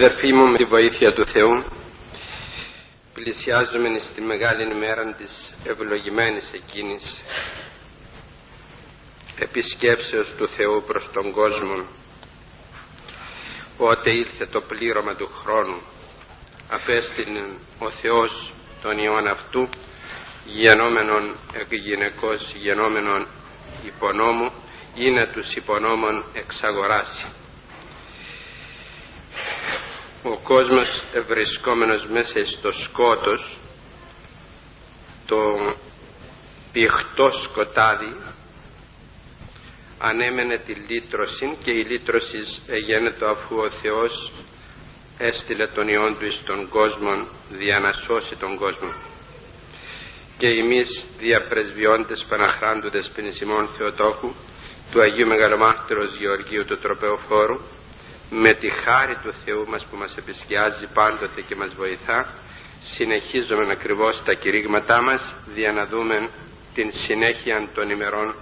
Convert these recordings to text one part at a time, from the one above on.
Αδερφοί μου, με τη βοήθεια του Θεού, πλησιάζουμε στη μεγάλη ημέρα της ευλογημένης εκείνης επισκέψεως του Θεού προς τον κόσμο ότε ήλθε το πλήρωμα του χρόνου απέστειλε ο Θεός τον Υιόν αυτού γενόμενον εκ γυναικός γενόμενον υπονόμου ή να τους υπονόμων εξαγοράσει ο κόσμος βρισκόμενος μέσα στο σκότος το πηχτό σκοτάδι ανέμενε τη λύτρωση και η λύτρωσης έγινε αφού ο Θεός έστειλε τον Υιόν Του στον κόσμο για να σώσει τον κόσμο. Και εμείς διαπρεσβειώντες Παναχράντουδες Πενησιμών Θεοτόκου του Αγίου Μεγαλομάρτυρος Γεωργίου του Τροπεοφόρου με τη χάρη του Θεού μας που μας επισκιάζει πάντοτε και μας βοηθά συνεχίζουμε ακριβώς τα κηρύγματά μας για να δούμε την συνέχεια των ημερών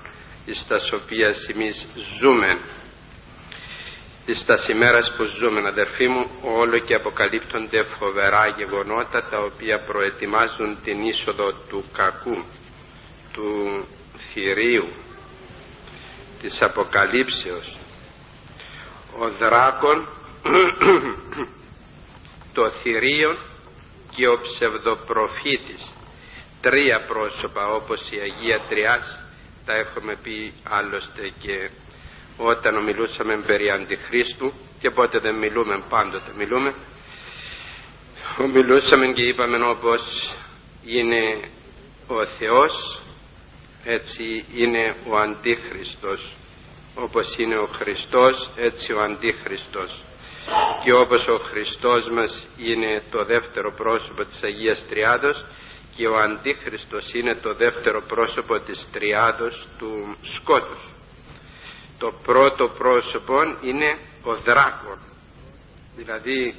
στα οποία εμείς ζούμε. Στα ημέρας που ζούμε αδερφοί μου όλο και αποκαλύπτονται φοβερά γεγονότα τα οποία προετοιμάζουν την είσοδο του κακού του θηρίου της αποκαλύψεως ο δράκον το θηρίο και ο ψευδοπροφήτης. Τρία πρόσωπα όπως η Αγία Τριάς τα έχουμε πει άλλωστε και όταν μιλούσαμε περί Αντιχρίστου και πότε δεν μιλούμε πάντοτε μιλούμε μιλούσαμε και είπαμε όπως είναι ο Θεός έτσι είναι ο Αντίχριστος όπως είναι ο Χριστός έτσι ο Αντίχριστος. Και όπως ο Χριστός μας είναι το δεύτερο πρόσωπο της Αγίας Τριάδος και ο Αντίχριστος είναι το δεύτερο πρόσωπο της Τριάδος του σκότους. Το πρώτο πρόσωπο είναι ο δράκον δηλαδή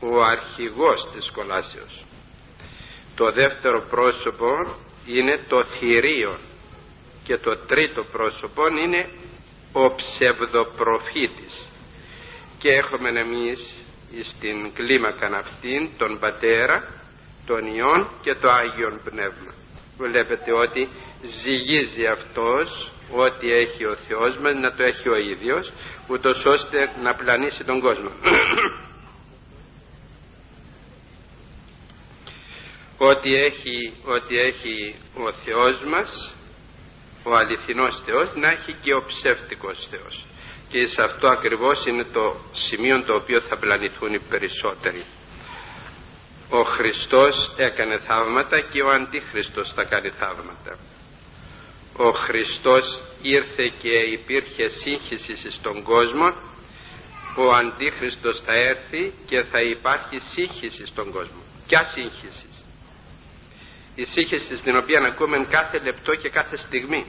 ο αρχηγός της κολάσεως. Το δεύτερο πρόσωπο είναι το θηρίο και το τρίτο πρόσωπο είναι ο ψευδοπροφήτης και έχουμε εμείς στην κλίμακα αυτήν τον Πατέρα, τον Υιόν και το Άγιον Πνεύμα. Βλέπετε ότι ζυγίζει αυτός ό,τι έχει ο Θεός μας να το έχει ο ίδιος ούτως ώστε να πλανήσει τον κόσμο. ό,τι έχει, ό,τι έχει ο Θεός μας ο αληθινός Θεός να έχει και ο ψεύτικος Θεός. Και σε αυτό ακριβώς είναι το σημείο το οποίο θα πλανηθούν οι περισσότεροι. Ο Χριστός έκανε θαύματα και ο Αντίχριστος θα κάνει θαύματα. Ο Χριστός ήρθε και υπήρχε σύγχυσης στον κόσμο. Ο Αντίχριστος θα έρθει και θα υπάρχει σύγχυση στον κόσμο. Ποια σύγχυση; Η σύγχυση στην οποία ακούμε κάθε λεπτό και κάθε στιγμή.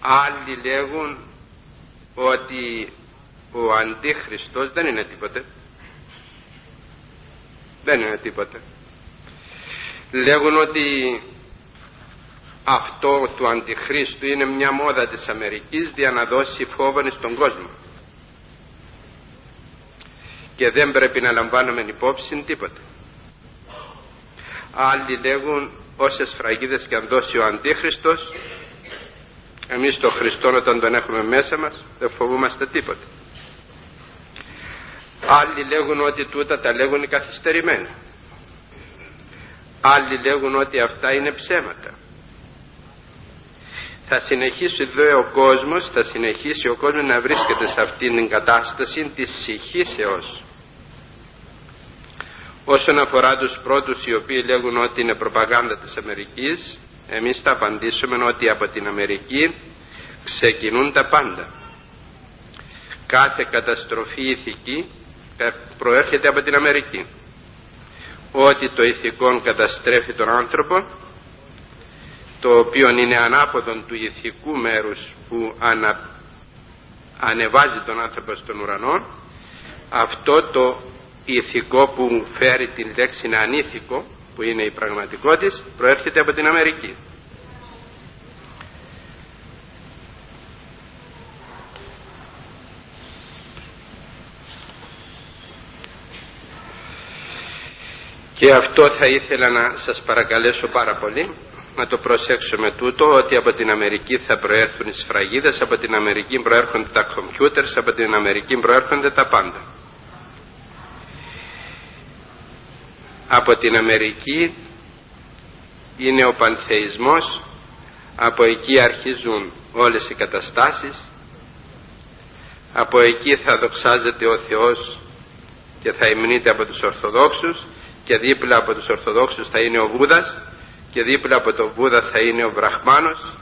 Άλλοι λέγουν ότι ο Αντίχριστος δεν είναι τίποτε. Δεν είναι τίποτε. Λέγουν ότι αυτό του Αντιχρίστου είναι μια μόδα της Αμερικής για να δώσει φόβο στον κόσμο. Και δεν πρέπει να λαμβάνουμε υπόψη τίποτα άλλοι λέγουν όσες φραγίδες και αν δώσει ο Αντίχριστος εμείς τον Χριστό όταν τον έχουμε μέσα μας δεν φοβούμαστε τίποτα άλλοι λέγουν ότι τούτα τα λέγουν οι καθυστερημένοι. Άλλοι λέγουν ότι αυτά είναι ψέματα. Θα συνεχίσει εδώ ο κόσμος θα συνεχίσει ο κόσμος να βρίσκεται σε αυτήν την κατάσταση της συγχύσεως Όσον αφορά τους πρώτους οι οποίοι λέγουν ότι είναι προπαγάνδα της Αμερικής, εμείς θα απαντήσουμε ότι από την Αμερική ξεκινούν τα πάντα. Κάθε καταστροφή ηθική προέρχεται από την Αμερική. Ότι το ηθικό καταστρέφει τον άνθρωπο, το οποίο είναι ανάποδον του ηθικού μέρους που ανα, ανεβάζει τον άνθρωπο στον ουρανό, αυτό το ηθικό που φέρει την λέξη ανήθικο που είναι η πραγματικότητα προέρχεται από την Αμερική. Και αυτό θα ήθελα να σας παρακαλέσω πάρα πολύ να το προσέξουμε τούτο ότι από την Αμερική θα προέρχονται οι σφραγίδες από την Αμερική προέρχονται τα computers από την Αμερική προέρχονται τα πάντα. Από την Αμερική είναι ο πανθεϊσμός, από εκεί αρχίζουν όλες οι καταστάσεις, από εκεί θα δοξάζεται ο Θεός και θα υμνείται από τους Ορθοδόξους και δίπλα από τους Ορθοδόξους θα είναι ο Βούδας και δίπλα από τον Βούδα θα είναι ο Βραχμάνος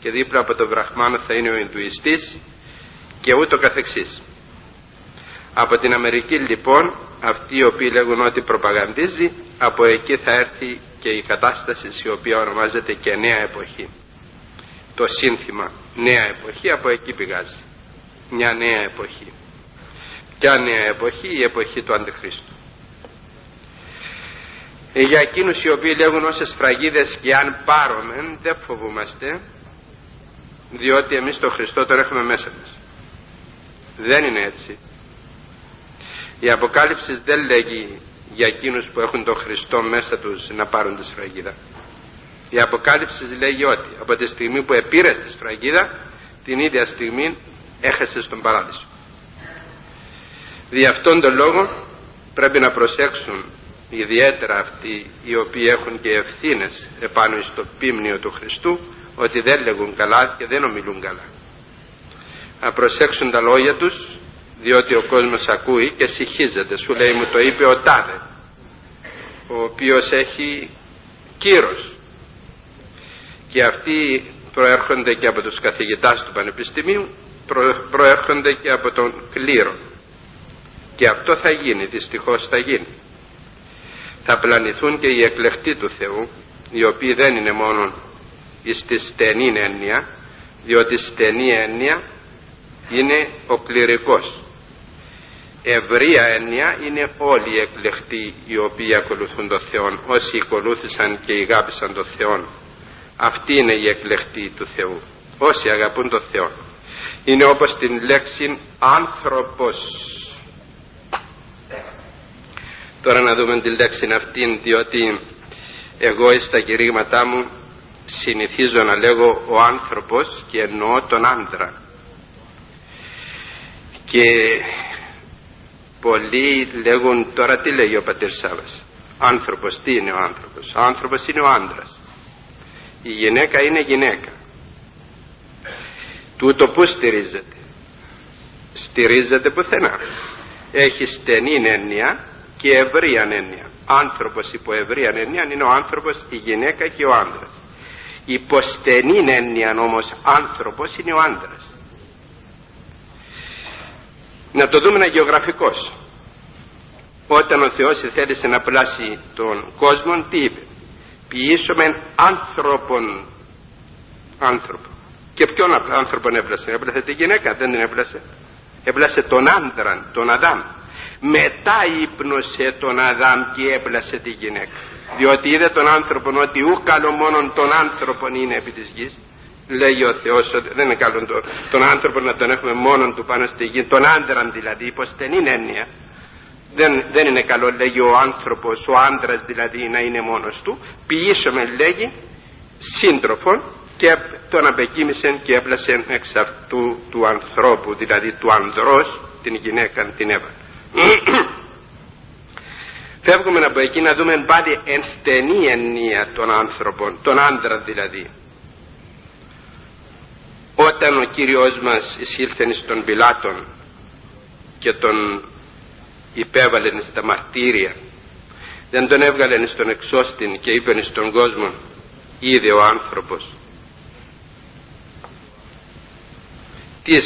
και δίπλα από τον Βραχμάνο θα είναι ο Ινδουιστής και ούτω καθεξής. Από την Αμερική λοιπόν αυτοί οι οποίοι λέγουν ότι προπαγανδίζει από εκεί θα έρθει και η κατάσταση η οποία ονομάζεται και νέα εποχή. Το σύνθημα νέα εποχή από εκεί πηγάζει. Μια νέα εποχή. Ποια νέα εποχή, η εποχή του Αντιχρίστου. Ε, για εκείνους οι οποίοι λέγουν όσες φραγίδες και αν πάρουμε δεν φοβούμαστε διότι εμείς τον Χριστό τον έχουμε μέσα μας δεν είναι έτσι η Αποκάλυψης δεν λέγει για εκείνους που έχουν τον Χριστό μέσα τους να πάρουν τη σφραγίδα. Η Αποκάλυψης λέγει ότι από τη στιγμή που επήρες τη σφραγίδα την ίδια στιγμή έχασε τον παράδεισο. Δι' αυτόν τον λόγο πρέπει να προσέξουν ιδιαίτερα αυτοί οι οποίοι έχουν και ευθύνες επάνω στο πίμνιο του Χριστού ότι δεν λέγουν καλά και δεν ομιλούν καλά. Να προσέξουν τα λόγια τους διότι ο κόσμος ακούει και συχίζεται σου λέει μου το είπε ο Τάδε ο οποίος έχει κύρος και αυτοί προέρχονται και από τους καθηγητάς του Πανεπιστημίου προέρχονται και από τον κλήρο. Και αυτό θα γίνει δυστυχώς θα γίνει. Θα πλανηθούν και οι εκλεκτοί του Θεού οι οποίοι δεν είναι μόνο στη στενή έννοια διότι στενή έννοια είναι ο κληρικός ευρεία έννοια είναι όλοι οι εκλεκτοί οι οποίοι ακολουθούν τον Θεό όσοι ακολούθησαν και ηγάπησαν τον Θεό αυτοί είναι οι εκλεκτοί του Θεού. Όσοι αγαπούν τον Θεό είναι όπως την λέξη άνθρωπος Τώρα να δούμε τη λέξη αυτήν διότι εγώ στα κηρύγματά μου συνηθίζω να λέγω ο άνθρωπος και εννοώ τον άντρα. Και πολλοί λέγουν τώρα τι λέγει ο πατήρ Σάβας. Άνθρωπος, τι είναι ο άνθρωπος; Ο άνθρωπος είναι ο άντρας. Η γυναίκα είναι γυναίκα. Τούτο που στηρίζεται. Στηρίζεται πουθενά. Έχει στενή έννοια και ευρία έννοια. Άνθρωπος υπό ευρία έννοια είναι ο άνθρωπος, η γυναίκα και ο άντρας. Υπό στενή έννοια όμως άνθρωπος είναι ο άντρας. Να το δούμε ένα γεωγραφικός. Όταν ο Θεός θέλησε να πλάσει τον κόσμο, τι είπε; Ποιήσουμε άνθρωπον άνθρωπο. Και ποιον άνθρωπον έπλασε; Έπλασε τη γυναίκα, δεν την έπλασε. Έπλασε τον άντρα, τον Αδάμ μετά ύπνωσε τον Αδάμ και έπλασε τη γυναίκα διότι είδε τον άνθρωπο ότι ου καλό μόνο τον άνθρωπο είναι επί της γης λέγει ο Θεός ότι δεν είναι καλό τον, τον άνθρωπο να τον έχουμε μόνο του πάνω στη γη τον άντρα δηλαδή πως δεν είναι έννοια. Δεν, δεν είναι καλό λέγει ο άνθρωπος ο άντρας δηλαδή να είναι μόνος του. Ποιήσαμε λέγει σύντροφο και τον απεκοίμησε και έπλασε εξ αυτού του ανθρώπου δηλαδή του ανδρός την γυναίκα την έβαλε Φεύγουμε από εκεί να δούμε πάλι εν στενή εννοία των άνθρωπων, των άντρα δηλαδή. Όταν ο Κύριος μας εισήλθε στον Πιλάτων και τον υπέβαλε στα μαρτύρια, δεν τον έβγαλε στον εξώστην και είπε στον κόσμο, είδε ο άνθρωπος. Τι,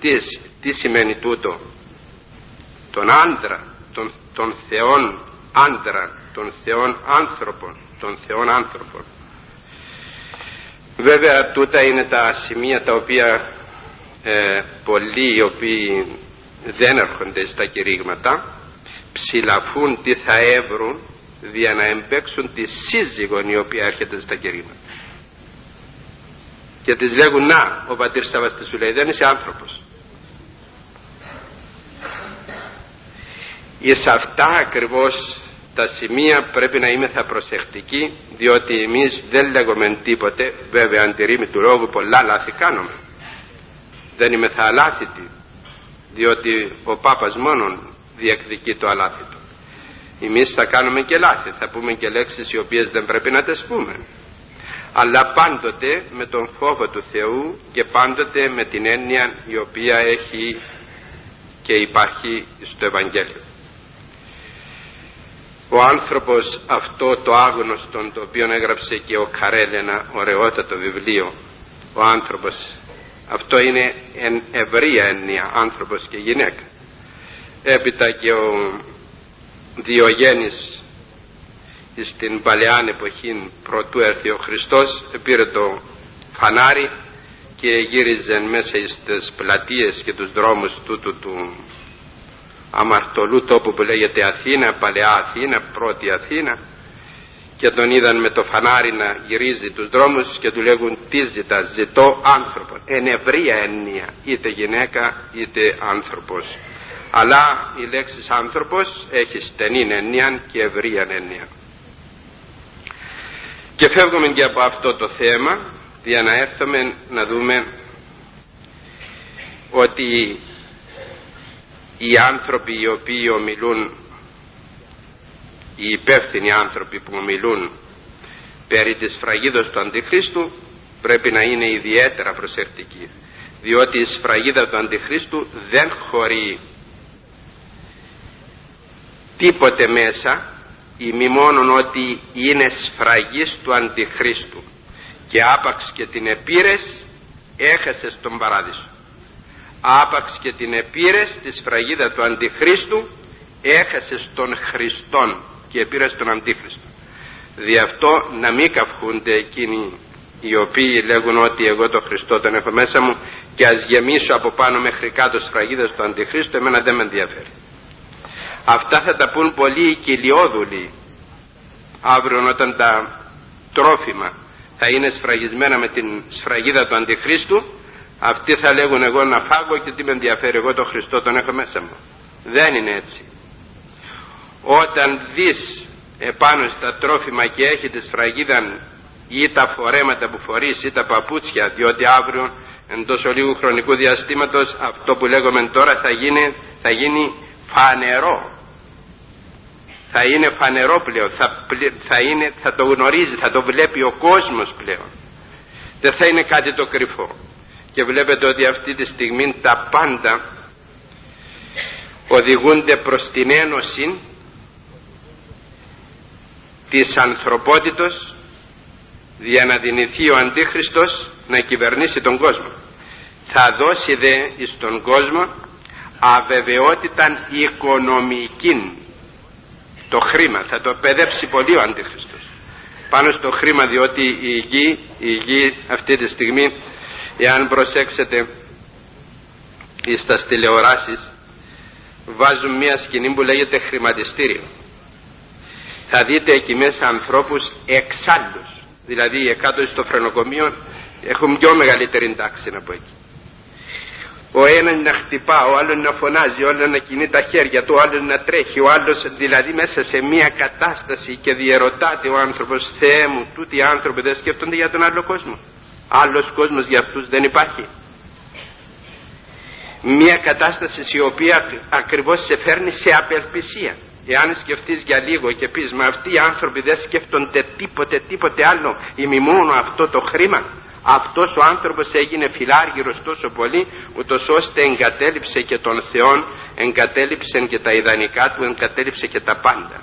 τι, τι σημαίνει τούτο, τον άντρα, τον, τον Θεόν άντρα, τον Θεόν άνθρωπον, τον Θεόν άνθρωπον. Βέβαια τούτα είναι τα σημεία τα οποία ε, πολλοί οι οποίοι δεν έρχονται στα κηρύγματα ψηλαφούν τι θα έβρουν για να εμπέξουν τη σύζυγο η οποία έρχεται στα κηρύγματα. Και τις λέγουν να ο πατήρ Σαββαστή σου λέει δεν είσαι άνθρωπος. Εις αυτά ακριβώς τα σημεία πρέπει να είμαι θα προσεκτικοί διότι εμείς δεν λέγουμε τίποτε βέβαια αντιρρήμη του λόγου πολλά λάθη κάνουμε. Δεν είμαι θα αλάθητη διότι ο Πάπας μόνον διεκδικεί το αλάθητο. Εμείς θα κάνουμε και λάθη θα πούμε και λέξεις οι οποίες δεν πρέπει να τις πούμε. Αλλά πάντοτε με τον φόβο του Θεού και πάντοτε με την έννοια η οποία έχει και υπάρχει στο Ευαγγέλιο ο άνθρωπος αυτό το άγνωστο το οποίο έγραψε και ο Καρέλ ένα ωραιότατο βιβλίο ο άνθρωπος αυτό είναι εν ευρία έννοια άνθρωπος και γυναίκα. Έπειτα και ο Διογέννης στην παλαιά εποχή πρωτού έρθει ο Χριστός πήρε το φανάρι και γύριζε μέσα στις πλατείες και τους δρόμους τούτου του αμαρτωλού τόπου που λέγεται Αθήνα, παλαιά Αθήνα, πρώτη Αθήνα. Και τον είδαν με το φανάρι να γυρίζει τους δρόμους και του λέγουν τι ζητάς, ζητώ άνθρωπο εν ευρία έννοια είτε γυναίκα είτε άνθρωπος. Αλλά η λέξη άνθρωπος έχει στενή έννοια και ευρία έννοια και φεύγουμε και από αυτό το θέμα για να έρθουμε να δούμε ότι οι άνθρωποι οι οποίοι ομιλούν οι υπεύθυνοι άνθρωποι που ομιλούν περί της φραγίδος του Αντιχρίστου πρέπει να είναι ιδιαίτερα προσεκτικοί διότι η σφραγίδα του Αντιχρίστου δεν χωρεί τίποτε μέσα ή μη μόνον ότι είναι σφραγής του Αντιχρίστου. Και άπαξ και την επήρες έχασε στον παράδεισο άπαξ και την επήρε στη σφραγίδα του Αντιχρίστου έχασε τον Χριστόν και πήρε τον Αντίχριστο. Δι' αυτό να μην καυχούνται εκείνοι οι οποίοι λέγουν ότι εγώ το Χριστό τον έχω μέσα μου και ας γεμίσω από πάνω μέχρι κάτω σφραγίδες του Αντιχρίστου εμένα δεν με ενδιαφέρει. Αυτά θα τα πούν πολλοί οι κοιλιόδουλοι. Αύριο όταν τα τρόφιμα θα είναι σφραγισμένα με την σφραγίδα του Αντιχρίστου αυτοί θα λέγουν εγώ να φάγω και τι με ενδιαφέρει εγώ το Χριστό τον έχω μέσα μου δεν είναι έτσι. Όταν δεις επάνω στα τρόφιμα και έχει τη σφραγίδα ή τα φορέματα που φορείς ή τα παπούτσια διότι αύριο εντός ολίγου χρονικού διαστήματος αυτό που λέγουμε τώρα θα γίνει, θα γίνει φανερό. Θα είναι φανερό πλέον. Θα, θα, είναι, θα το γνωρίζει θα το βλέπει ο κόσμος πλέον. Δεν θα είναι κάτι το κρυφό και βλέπετε ότι αυτή τη στιγμή τα πάντα οδηγούνται προς την ένωση της ανθρωπότητος για να δυνηθεί ο Αντίχριστος να κυβερνήσει τον κόσμο. Θα δώσει δε στον κόσμο αβεβαιότητα οικονομική το χρήμα. Θα το παιδέψει πολύ ο Αντίχριστος. Πάνω στο χρήμα διότι η γη, η γη αυτή τη στιγμή εάν προσέξετε στα τηλεοράσεις βάζουν μια σκηνή που λέγεται χρηματιστήριο. Θα δείτε εκεί μέσα ανθρώπους εξάλλους δηλαδή κάτω στο φρενοκομείο έχουν πιο μεγαλύτερη τάξη από εκεί. Ο ένας να χτυπά, ο άλλος να φωνάζει, ο άλλος να κινεί τα χέρια του, ο άλλος να τρέχει, ο άλλος δηλαδή μέσα σε μια κατάσταση και διαιρωτάται ο άνθρωπος, Θεέ μου, τούτοι οι άνθρωποι δεν σκέφτονται για τον άλλο κόσμο. Άλλος κόσμος για αυτούς δεν υπάρχει. Μια κατάσταση η οποία ακριβώς σε φέρνει σε απελπισία. Εάν σκεφτείς για λίγο και πεις μα αυτοί οι άνθρωποι δεν σκέφτονται τίποτε τίποτε άλλο ή μη μόνο αυτό το χρήμα αυτός ο άνθρωπος έγινε φιλάργυρος τόσο πολύ ούτως ώστε εγκατέλειψε και τον Θεόν εγκατέλειψε και τα ιδανικά του εγκατέλειψε και τα πάντα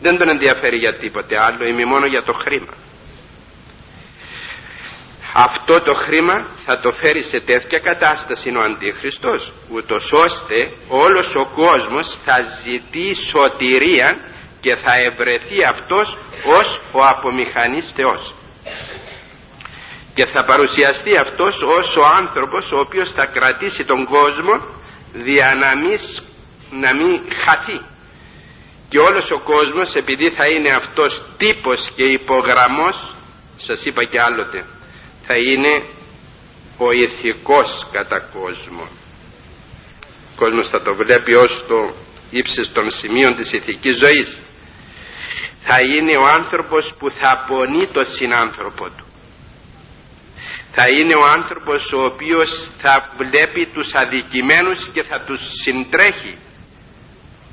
δεν τον ενδιαφέρει για τίποτε άλλο ή μη μόνο για το χρήμα αυτό το χρήμα θα το φέρει σε τέτοια κατάσταση ο Αντίχριστος ούτως ώστε όλος ο κόσμος θα ζητεί σωτηρία και θα ευρεθεί αυτός ως ο απομηχανής Θεός. Και θα παρουσιαστεί αυτός ως ο άνθρωπος ο οποίος θα κρατήσει τον κόσμο δια να μην, να μην χαθεί. Και όλος ο κόσμος επειδή θα είναι αυτός τύπος και υπογραμμός σας είπα και άλλοτε θα είναι ο ηθικός κατά κόσμο. Ο κόσμος θα το βλέπει ως το ύψης των σημείων της ηθικής ζωής. θα είναι ο άνθρωπος που θα απονεί το συνάνθρωπο του θα είναι ο άνθρωπος ο οποίος θα βλέπει τους αδικημένους και θα τους συντρέχει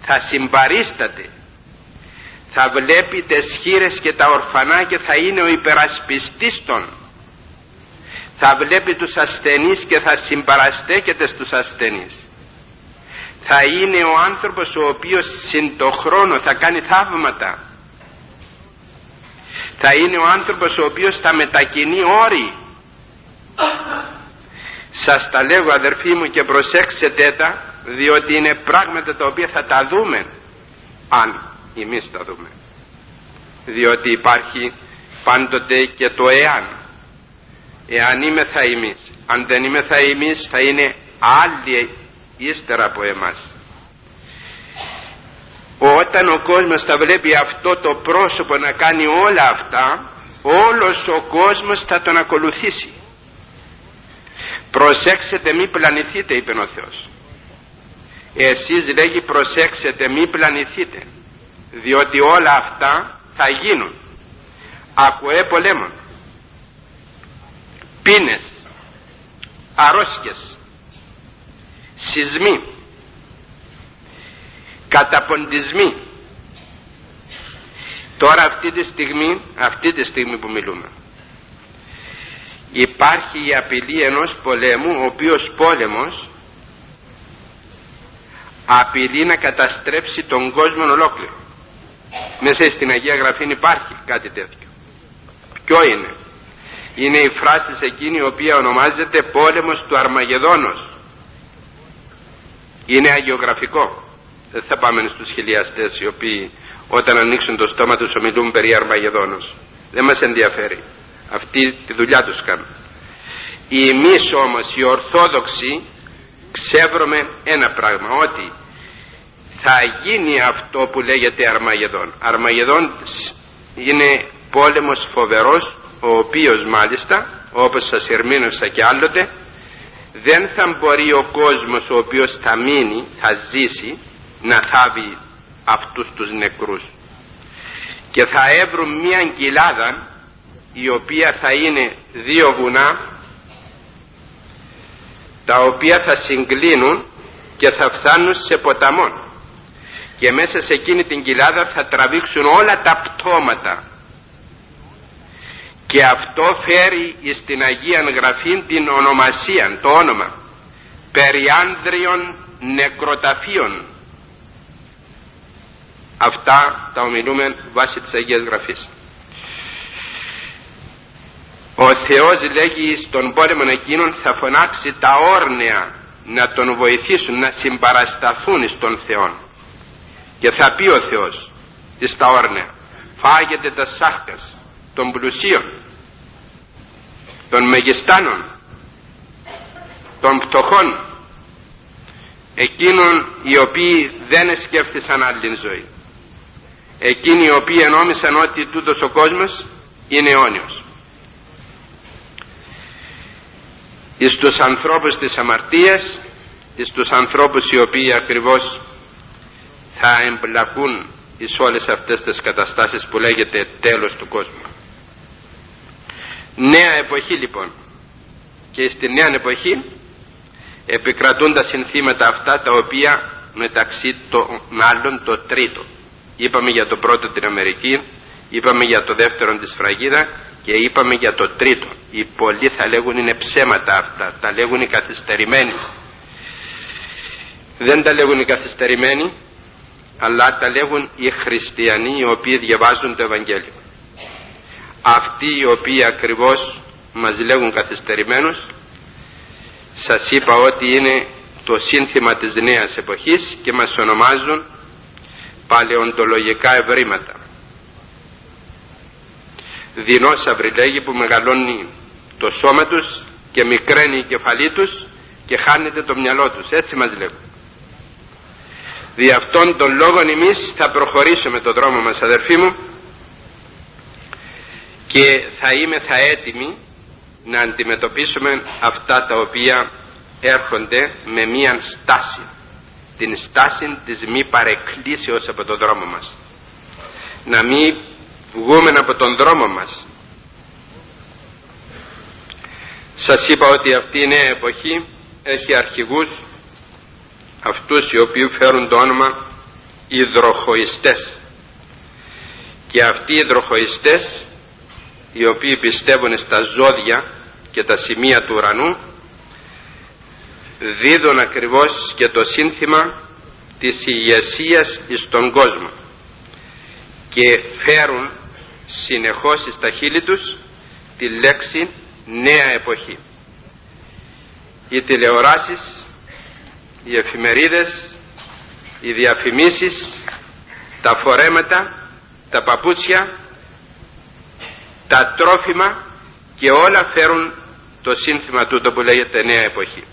θα συμπαρίσταται θα βλέπει τις χείρες και τα ορφανά και θα είναι ο υπερασπιστής των θα βλέπει τους ασθενείς και θα συμπαραστέκεται στους ασθενείς. Θα είναι ο άνθρωπος ο οποίος συν το χρόνο θα κάνει θαύματα. Θα είναι ο άνθρωπος ο οποίος θα μετακινεί όροι σας τα λέγω αδερφοί μου και προσέξετε τα διότι είναι πράγματα τα οποία θα τα δούμε αν εμείς τα δούμε. Διότι υπάρχει πάντοτε και το εάν εάν είμαι θα εμείς αν δεν είμαι θα εμείς θα είναι άλλοι ύστερα από εμάς. Όταν ο κόσμος θα βλέπει αυτό το πρόσωπο να κάνει όλα αυτά όλος ο κόσμος θα τον ακολουθήσει. Προσέξετε μη πλανηθείτε είπε ο Θεός. Εσείς λέγει προσέξετε μη πλανηθείτε διότι όλα αυτά θα γίνουν. Ακουέ πολέμων πίνες αρρώσκες σεισμοί καταποντισμοί. Τώρα αυτή τη στιγμή αυτή τη στιγμή που μιλούμε υπάρχει η απειλή ενός πολέμου ο οποίος πόλεμος απειλεί να καταστρέψει τον κόσμο ολόκληρο. Μέσα στην Αγία Γραφή υπάρχει κάτι τέτοιο. Ποιο είναι; Είναι η φράση εκείνη η οποία ονομάζεται πόλεμος του Αρμαγεδόνος. Είναι αγιογραφικό. Δεν θα πάμε στους χιλιαστές οι οποίοι όταν ανοίξουν το στόμα τους ομιλούν περί Αρμαγεδόνος. Δεν μας ενδιαφέρει. Αυτοί τη δουλειά τους κάνουν. Οι εμείς όμως οι Ορθόδοξοι ξεύρωμε ένα πράγμα ότι θα γίνει αυτό που λέγεται Αρμαγεδόν. Αρμαγεδόν είναι πόλεμος φοβερός ο οποίος μάλιστα όπως σας ερμήνευσα και άλλοτε δεν θα μπορεί ο κόσμος ο οποίος θα μείνει, θα ζήσει να θάβει αυτούς τους νεκρούς. Και θα έβρουν μια κοιλάδα η οποία θα είναι δύο βουνά τα οποία θα συγκλίνουν και θα φτάνουν σε ποταμόν. Και μέσα σε εκείνη την κοιλάδα θα τραβήξουν όλα τα πτώματα και αυτό φέρει στην Αγία Γραφή την ονομασία, το όνομα. Περιάνδριων νεκροταφείων. Αυτά τα ομιλούμε βάσει της Αγίας Γραφής. Ο Θεός λέγει στον πόλεμο εκείνον θα φωνάξει τα όρνεα να τον βοηθήσουν να συμπαρασταθούν στον Θεό και θα πει ο Θεός στα όρνεα φάγετε τα σάχκας των πλουσίων των μεγιστάνων των πτωχών εκείνων οι οποίοι δεν σκέφτησαν άλλη ζωή. Εκείνοι οι οποίοι ενόμισαν ότι τούτος ο κόσμος είναι αιώνιος. Εις τους ανθρώπους της αμαρτίας εις τους ανθρώπους οι οποίοι ακριβώς θα εμπλακούν εις όλες αυτές τις καταστάσεις που λέγεται τέλος του κόσμου νέα εποχή λοιπόν. Και στη νέα εποχή επικρατούν τα συνθήματα αυτά τα οποία μεταξύ των άλλων το τρίτο. Είπαμε για το πρώτο την Αμερική είπαμε για το δεύτερο τη Σφραγίδα και είπαμε για το τρίτο. Οι πολλοί θα λέγουν είναι ψέματα αυτά τα λέγουν οι καθυστερημένοι. Δεν τα λέγουν οι καθυστερημένοι αλλά τα λέγουν οι χριστιανοί οι οποίοι διαβάζουν το Ευαγγέλιο αυτοί οι οποίοι ακριβώς μας λέγουν καθυστερημένους σας είπα ότι είναι το σύνθημα της νέας εποχής και μας ονομάζουν παλαιοντολογικά ευρήματα. Δεινόσαυροι λέγει που μεγαλώνει το σώμα τους και μικραίνει η κεφαλή τους και χάνεται το μυαλό τους. Έτσι μας λέγουν. Δι' αυτόν τον λόγο εμείς θα προχωρήσουμε τον δρόμο μας αδερφοί μου και θα είμαι θα έτοιμοι να αντιμετωπίσουμε αυτά τα οποία έρχονται με μία στάση. Την στάση της μη παρεκκλήσεως από τον δρόμο μας. Να μην βγούμε από τον δρόμο μας. Σας είπα ότι αυτή η νέα εποχή έχει αρχηγούς αυτούς οι οποίοι φέρουν το όνομα υδροχοιστές και αυτοί οι υδροχοιστές οι οποίοι πιστεύουν στα ζώδια και τα σημεία του ουρανού δίδουν ακριβώς και το σύνθημα της ηγεσίας στον κόσμο και φέρουν συνεχώς στα χείλη τους τη λέξη νέα εποχή. Οι τηλεοράσεις, οι εφημερίδες, οι διαφημίσεις, τα φορέματα, τα παπούτσια, τα τρόφιμα και όλα φέρουν το σύνθημα τούτο που λέγεται νέα εποχή.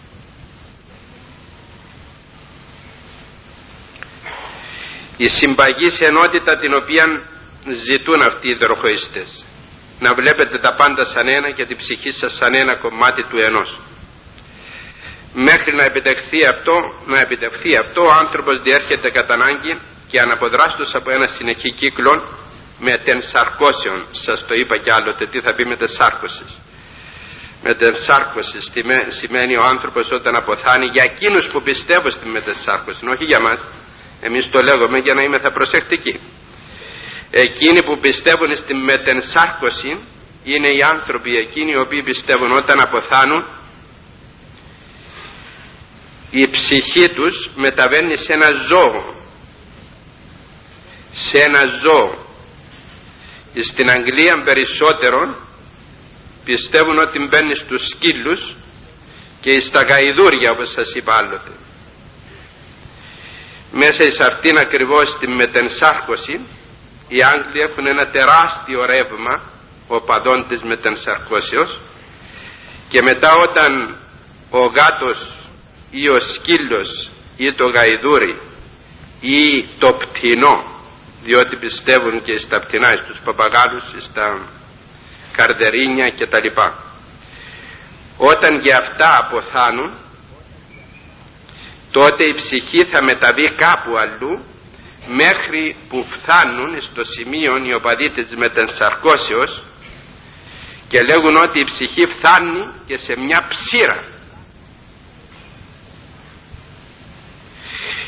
Η συμπαγής ενότητα την οποία ζητούν αυτοί οι δροχοίστες να βλέπετε τα πάντα σαν ένα και την ψυχή σας σαν ένα κομμάτι του ενός. Μέχρι να επιτευχθεί αυτό, να επιτευχθεί αυτό ο άνθρωπος διέρχεται κατά ανάγκη και αναποδράστος από ένα συνεχή κύκλο με τενσαρκώσεων. Σας το είπα κι άλλοτε τι θα πει με τενσάρκωσης. Με τενσάρκωση σημαίνει ο άνθρωπος όταν αποθάνει για εκείνους που πιστεύουν στη μετεσάρκωση, όχι για μας. Εμείς το λέγουμε για να είμαι θα προσεκτικοί εκείνοι που πιστεύουν στη μετενσάρκωση είναι οι άνθρωποι εκείνοι οι οποίοι πιστεύουν όταν αποθάνουν η ψυχή τους μεταβαίνει σε ένα ζώο σε ένα ζώο στην Αγγλία περισσότερο πιστεύουν ότι μπαίνει στους σκύλους και στα γαϊδούρια όπως σας είπα άλλοτε. Μέσα εις αυτήν ακριβώς την μετενσάρκωση οι Άγγλοι έχουν ένα τεράστιο ρεύμα οπαδών της μετανσαρκώσεως και μετά όταν ο γάτος ή ο σκύλος ή το γαϊδούρι ή το πτηνό διότι πιστεύουν και στα πτηνά στους παπαγάλους στα καρδερίνια και τα λοιπά. Όταν για αυτά αποθάνουν τότε η ψυχή θα μεταβεί κάπου αλλού μέχρι που φτάνουν στο σημείο οι οπαδοί της μετενσαρκώσεως και λέγουν ότι η ψυχή φτάνει και σε μια ψήρα.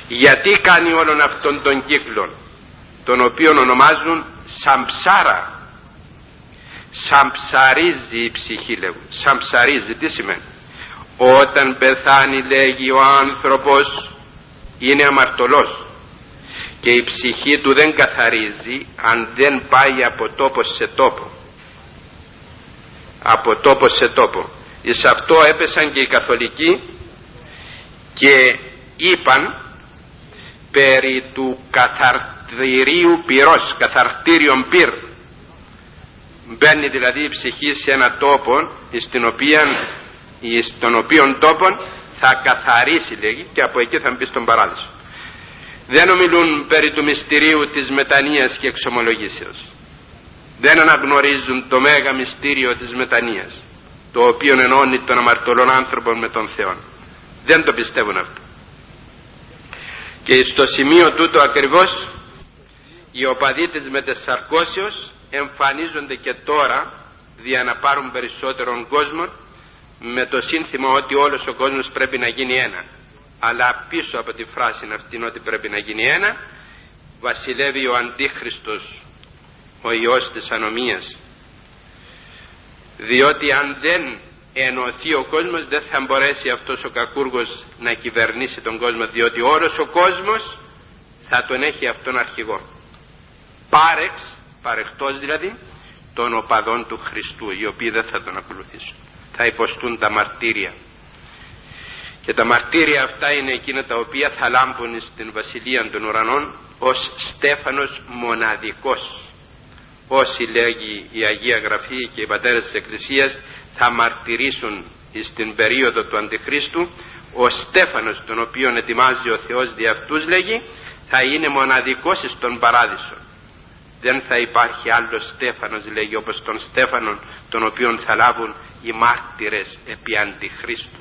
Γιατί κάνει όλον αυτόν τον κύκλο τον οποίο ονομάζουν σαμψάρα. Σαμψαρίζει η ψυχή λέγουν. Σαμψαρίζει τι σημαίνει; Όταν πεθάνει λέγει ο άνθρωπος είναι αμαρτωλός. Και η ψυχή του δεν καθαρίζει αν δεν πάει από τόπο σε τόπο. Από τόπο σε τόπο. Εις αυτό έπεσαν και οι καθολικοί και είπαν περί του καθαρτηρίου πυρός καθαρτήριον πυρ μπαίνει δηλαδή η ψυχή σε ένα τόπο στην οποία, στον οποίο τόπο θα καθαρίσει λέγει και από εκεί θα μπει στον παράδεισο δεν ομιλούν περί του μυστηρίου της μετανοίας και εξομολογήσεως. Δεν αναγνωρίζουν το μέγα μυστήριο της μετανοίας, το οποίο ενώνει τον αμαρτωλόν άνθρωπο με τον Θεό. Δεν το πιστεύουν αυτό. Και στο σημείο τούτο ακριβώς οι οπαδοί της μετεσαρκώσεως εμφανίζονται και τώρα για να πάρουν περισσότερον κόσμο με το σύνθημα ότι όλος ο κόσμος πρέπει να γίνει ένα. Αλλά πίσω από τη φράση αυτή ότι πρέπει να γίνει ένα βασιλεύει ο Αντίχριστος ο Υιός της Ανομίας. Διότι αν δεν ενωθεί ο κόσμος δεν θα μπορέσει αυτός ο κακούργος να κυβερνήσει τον κόσμο διότι όλος ο κόσμος θα τον έχει αυτόν αρχηγό πάρεξ, παρεχτός δηλαδή των οπαδών του Χριστού οι οποίοι δεν θα τον ακολουθήσουν. Θα υποστούν τα μαρτύρια. Και τα μαρτύρια αυτά είναι εκείνα τα οποία θα λάμπουν στην Βασιλεία των Ουρανών ως Στέφανος μοναδικός. Όσοι λέγει η Αγία Γραφή και οι πατέρες της Εκκλησίας θα μαρτυρήσουν στην περίοδο του Αντιχρίστου ο Στέφανος τον οποίον ετοιμάζει ο Θεός δι' αυτούς λέγει θα είναι μοναδικός στον παράδεισο δεν θα υπάρχει άλλος Στέφανος λέγει όπως τον Στέφανο τον οποίον θα λάβουν οι μάρτυρες επί Αντιχρίστου.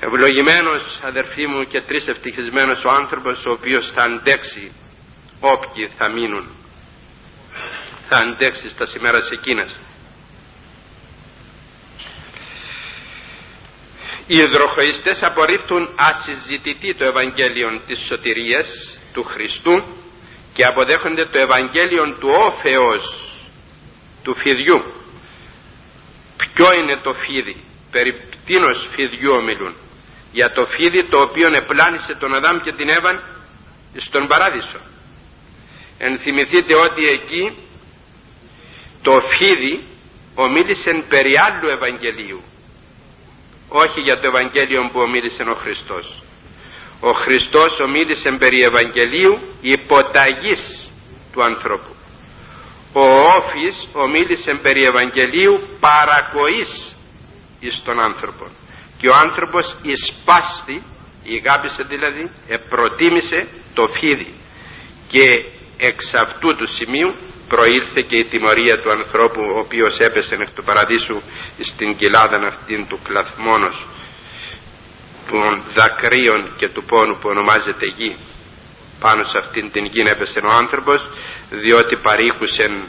Ευλογημένος αδερφοί μου και τρεις ευτυχισμένος ο άνθρωπος ο οποίος θα αντέξει όποιοι θα μείνουν. Θα αντέξει στα σημέρα εκείνας. Οι υδροχοιστές απορρίπτουν ασυζητητή το Ευαγγέλιο της σωτηρίας του Χριστού και αποδέχονται το Ευαγγέλιο του όφεως του φιδιού. Ποιο είναι το φίδι, περί τίνος φιδιού ομιλούν. Για το φίδι το οποίο επλάνησε τον Αδάμ και την Εύαν στον παράδεισο. Ενθυμηθείτε ότι εκεί το φίδι ομίλησε περί άλλου Ευαγγελίου όχι για το Ευαγγέλιο που ομίλησε ο Χριστός. Ο Χριστός ομίλησε περί Ευαγγελίου υποταγής του ανθρώπου. Ο Όφης ομίλησε περί Ευαγγελίου παρακοής εις τον άνθρωπο. Και ο άνθρωπος εισπάστη, ηγάπησε δηλαδή, προτίμησε το φίδι. Και εξ αυτού του σημείου προήλθε και η τιμωρία του ανθρώπου ο οποίος έπεσε εκ του παραδείσου στην κοιλάδα αυτήν του κλαθμόνος των δακρύων και του πόνου που ονομάζεται γη. Πάνω σε αυτήν την γη έπεσε ο άνθρωπος διότι παρήκουσεν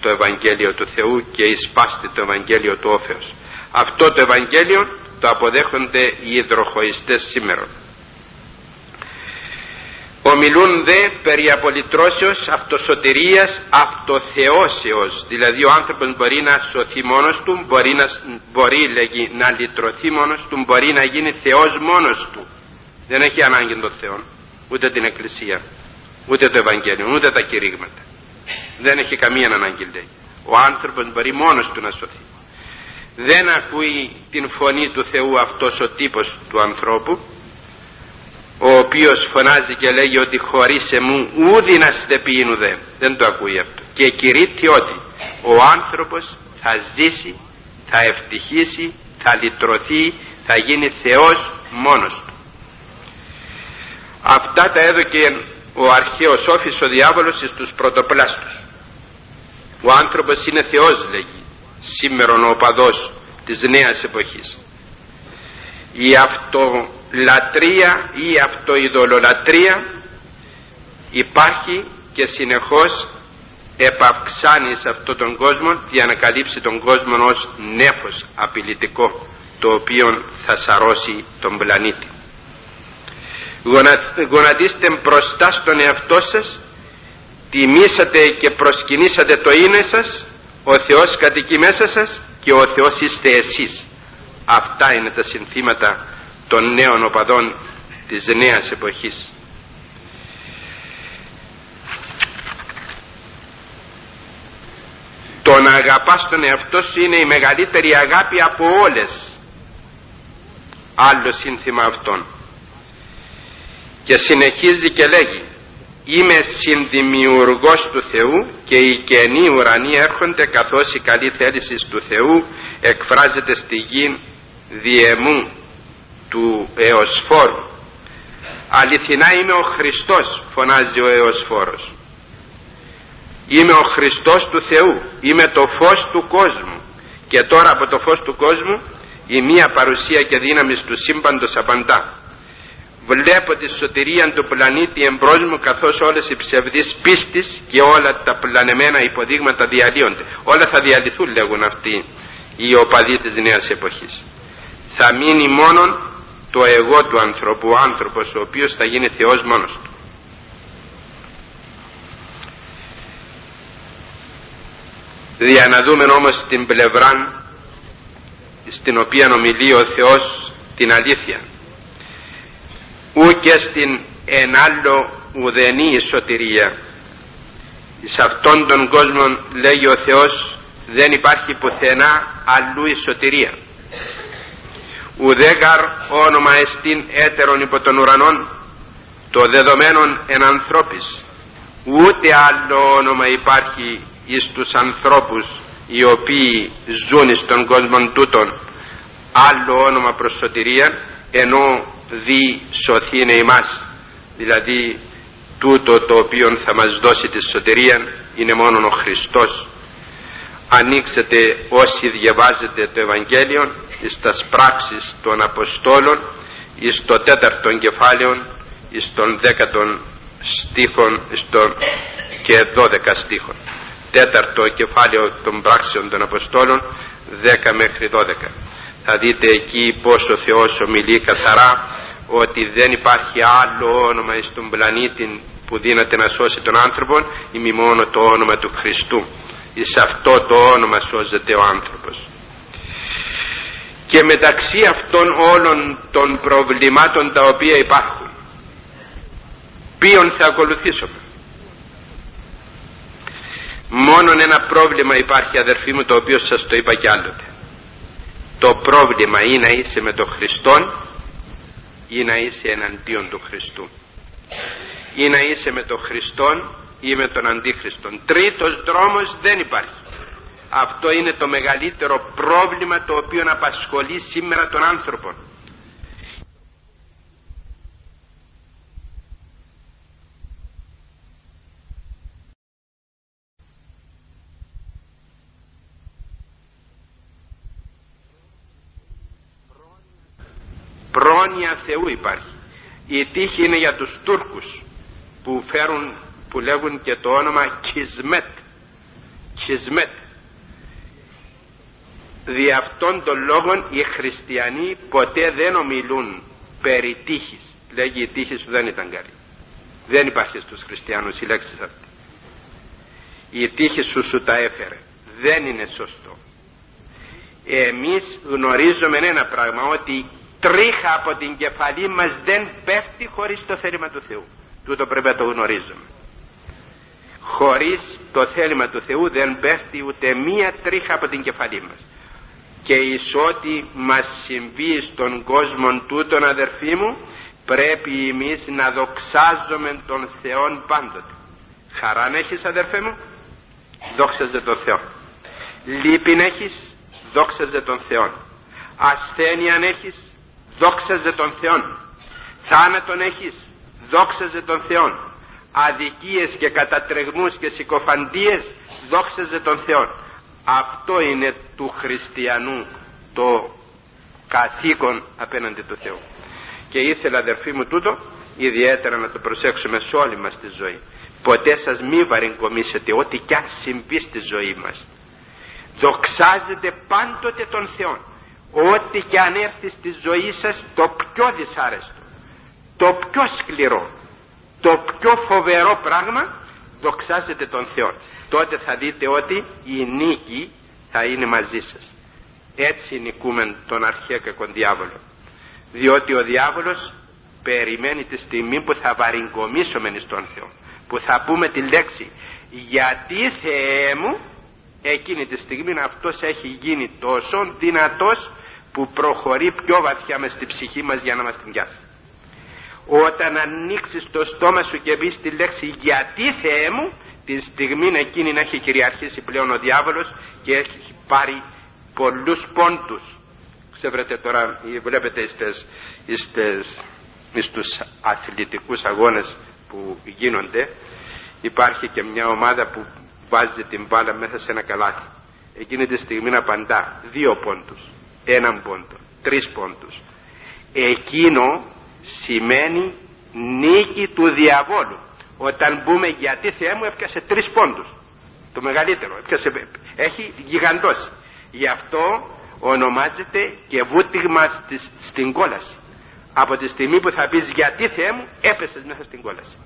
το Ευαγγέλιο του Θεού και εισπάστη το Ευαγγέλιο του Όφεως. Αυτό το Ευαγγέλιο το αποδέχονται οι υδροχοιστές σήμερα Ομιλούν δε περί απολυτρώσεως αυτοσωτηρίας αυτοθεώσεως. Δηλαδή ο άνθρωπος μπορεί να σωθεί μόνος του μπορεί να, μπορεί, λέγει, να λυτρωθεί μόνος του μπορεί να γίνει Θεός μόνος του. Δεν έχει ανάγκη τον Θεό ούτε την Εκκλησία ούτε το Ευαγγέλιο ούτε τα κηρύγματα. Δεν έχει καμία ανάγκη λέει ο άνθρωπος μπορεί μόνος του να σωθεί. Δεν ακούει την φωνή του Θεού αυτός ο τύπος του ανθρώπου ο οποίος φωνάζει και λέγει ότι χωρίς εμού ούδη να στεπίνου δε δεν το ακούει αυτό. Και κηρύττει ότι ο άνθρωπος θα ζήσει θα ευτυχήσει θα λυτρωθεί θα γίνει Θεός μόνος του. Αυτά τα έδωκε ο αρχαίος όφης ο διάβολος στους πρωτοπλάστους. Ο άνθρωπος είναι Θεός λέγει σήμερα ο οπαδός της νέας εποχής. Η αυτό λατρεία ή αυτοειδωλολατρεία υπάρχει και συνεχώς επαυξάνει σε αυτόν τον κόσμο για να καλύψει τον κόσμο ως νέφος απειλητικό το οποίο θα σαρώσει τον πλανήτη. Γονατίστε μπροστά στον εαυτό σας τιμήσατε και προσκυνήσατε το είναι σας ο Θεός κατοικεί μέσα σας και ο Θεός είστε εσείς αυτά είναι τα συνθήματα των νέων οπαδών της νέας εποχής. Το να αγαπάς τον εαυτό σου είναι η μεγαλύτερη αγάπη από όλες. Άλλο σύνθημα αυτών. Και συνεχίζει και λέγει Είμαι συνδημιουργός του Θεού και οι καινοί ουρανοί έρχονται καθώς η καλή θέληση του Θεού εκφράζεται στη γη διεμού του Εωσφόρου. Αληθινά είμαι ο Χριστός φωνάζει ο Εωσφόρος. Είμαι ο Χριστός του Θεού είμαι το φως του κόσμου. Και τώρα από το φως του κόσμου η μία παρουσία και δύναμη του σύμπαντος απαντά. Βλέπω τη σωτηρία του πλανήτη εμπρός μου καθώς όλες οι ψευδείς πίστης και όλα τα πλανεμένα υποδείγματα διαλύονται. Όλα θα διαλυθούν λέγουν αυτοί οι οπαδοί της νέας εποχής. Θα μείνει μόνον το εγώ του ανθρώπου, ο άνθρωπος ο οποίος θα γίνει Θεός μόνος του. Για να δούμε όμως την πλευρά στην οποία ομιλεί ο Θεός την αλήθεια. Ού και στην εν άλλο ουδενή σωτηρία. Σε αυτόν τον κόσμο λέγει ο Θεός δεν υπάρχει πουθενά αλλού η σωτηρία ουδέγαρ όνομα εστίν έτερον υπό των ουρανών το δεδομένον εν ανθρώπης. Ούτε άλλο όνομα υπάρχει εις τους ανθρώπους οι οποίοι ζουν στον κόσμο τούτον. Άλλο όνομα προς σωτηρία ενώ δι σωθήνε ημάς. Δηλαδή τούτο το οποίο θα μας δώσει τη σωτηρία είναι μόνο ο Χριστός ανοίξετε όσοι διαβάζετε το Ευαγγέλιο στα πράξεις των Αποστόλων εις το τέταρτο κεφάλαιο εις τον δέκατον στίχων στο και 12 στίχων. Τέταρτο κεφάλαιο των πράξεων των Αποστόλων 10 μέχρι 12. Θα δείτε εκεί πως ο Θεός ομιλεί καθαρά ότι δεν υπάρχει άλλο όνομα στον πλανήτη που δύναται να σώσει τον άνθρωπο ή μόνο το όνομα του Χριστού. Εις αυτό το όνομα σώζεται ο άνθρωπος. Και μεταξύ αυτών όλων των προβλημάτων τα οποία υπάρχουν ποιον θα ακολουθήσουμε; Μόνον ένα πρόβλημα υπάρχει αδερφοί μου το οποίο σας το είπα κι άλλοτε. Το πρόβλημα ή να είσαι με τον Χριστόν ή να είσαι εναντίον του Χριστού. Ή να είσαι με τον Χριστόν ή με τον Αντίχριστον. Τρίτος δρόμος δεν υπάρχει. Αυτό είναι το μεγαλύτερο πρόβλημα το οποίο απασχολεί σήμερα τον άνθρωπο. πρόνοια Θεού υπάρχει η τύχη είναι για τους Τούρκους που φέρουν που λέγουν και το όνομα Κισμέτ. Κισμέτ. Δι' αυτών των λόγων οι χριστιανοί ποτέ δεν ομιλούν περί τύχης. Λέγει η τύχη σου δεν ήταν καλή δεν υπάρχει στους χριστιανούς η λέξη αυτή. Η τύχη σου σου τα έφερε δεν είναι σωστό. Εμείς γνωρίζουμε ένα πράγμα ότι τρίχα από την κεφαλή μας δεν πέφτει χωρίς το θέλημα του Θεού. Τούτο πρέπει να το γνωρίζουμε χωρίς το θέλημα του Θεού δεν πέφτει ούτε μία τρίχα από την κεφαλή μας. Και εις ό,τι μας συμβεί στον κόσμο τούτον αδερφοί μου πρέπει εμείς να δοξάζουμε τον Θεό πάντοτε. Χαρά έχεις αδερφέ μου. Δόξαζε τον Θεό λύπην έχεις δόξαζε τον Θεό ασθένεια έχεις δόξαζε τον Θεόν. Θάνατον έχεις δόξαζε τον Θεόν αδικίες και κατατρεγμούς και συκοφαντίες δόξαζε τον Θεόν αυτό είναι του χριστιανού το καθήκον απέναντι του Θεού. Και ήθελα αδερφοί μου τούτο ιδιαίτερα να το προσέξουμε σε όλη μας τη ζωή. Ποτέ σας μη βαρυγκομίσετε ό,τι κι αν συμβεί στη ζωή μας. Δοξάζετε πάντοτε τον Θεό. Ό,τι και αν έρθει στη ζωή σας το πιο δυσάρεστο το πιο σκληρό το πιο φοβερό πράγμα δοξάζετε τον Θεό τότε θα δείτε ότι η νίκη θα είναι μαζί σας. Έτσι νικούμε τον αρχαίο κακον διάβολο. Διότι ο διάβολος περιμένει τη στιγμή που θα βαρυγκομίσουμε στον Θεό που θα πούμε τη λέξη γιατί Θεέ μου εκείνη τη στιγμή αυτός έχει γίνει τόσο δυνατός που προχωρεί πιο βαθιά μες στη ψυχή μας για να μας την πιάσει. Όταν ανοίξεις το στόμα σου και πεις τη λέξη γιατί Θεέ μου τη στιγμή εκείνη να έχει κυριαρχήσει πλέον ο διάβολος και έχει πάρει πολλούς πόντους. Ξέρετε τώρα βλέπετε στις, στις, στους αθλητικούς αγώνες που γίνονται υπάρχει και μια ομάδα που βάζει την μπάλα μέσα σε ένα καλάθι. Εκείνη τη στιγμή να απαντά δύο πόντους έναν πόντο, τρεις πόντους. Εκείνο σημαίνει νίκη του διαβόλου. Όταν μπούμε γιατί Θεέ μου έπιασε τρεις πόντους. Το μεγαλύτερο. Έπιασε, έχει γιγαντώσει. Γι' αυτό ονομάζεται και βούτυγμα στην κόλαση. Από τη στιγμή που θα πεις γιατί Θεέ μου έπεσες μέσα στην κόλαση.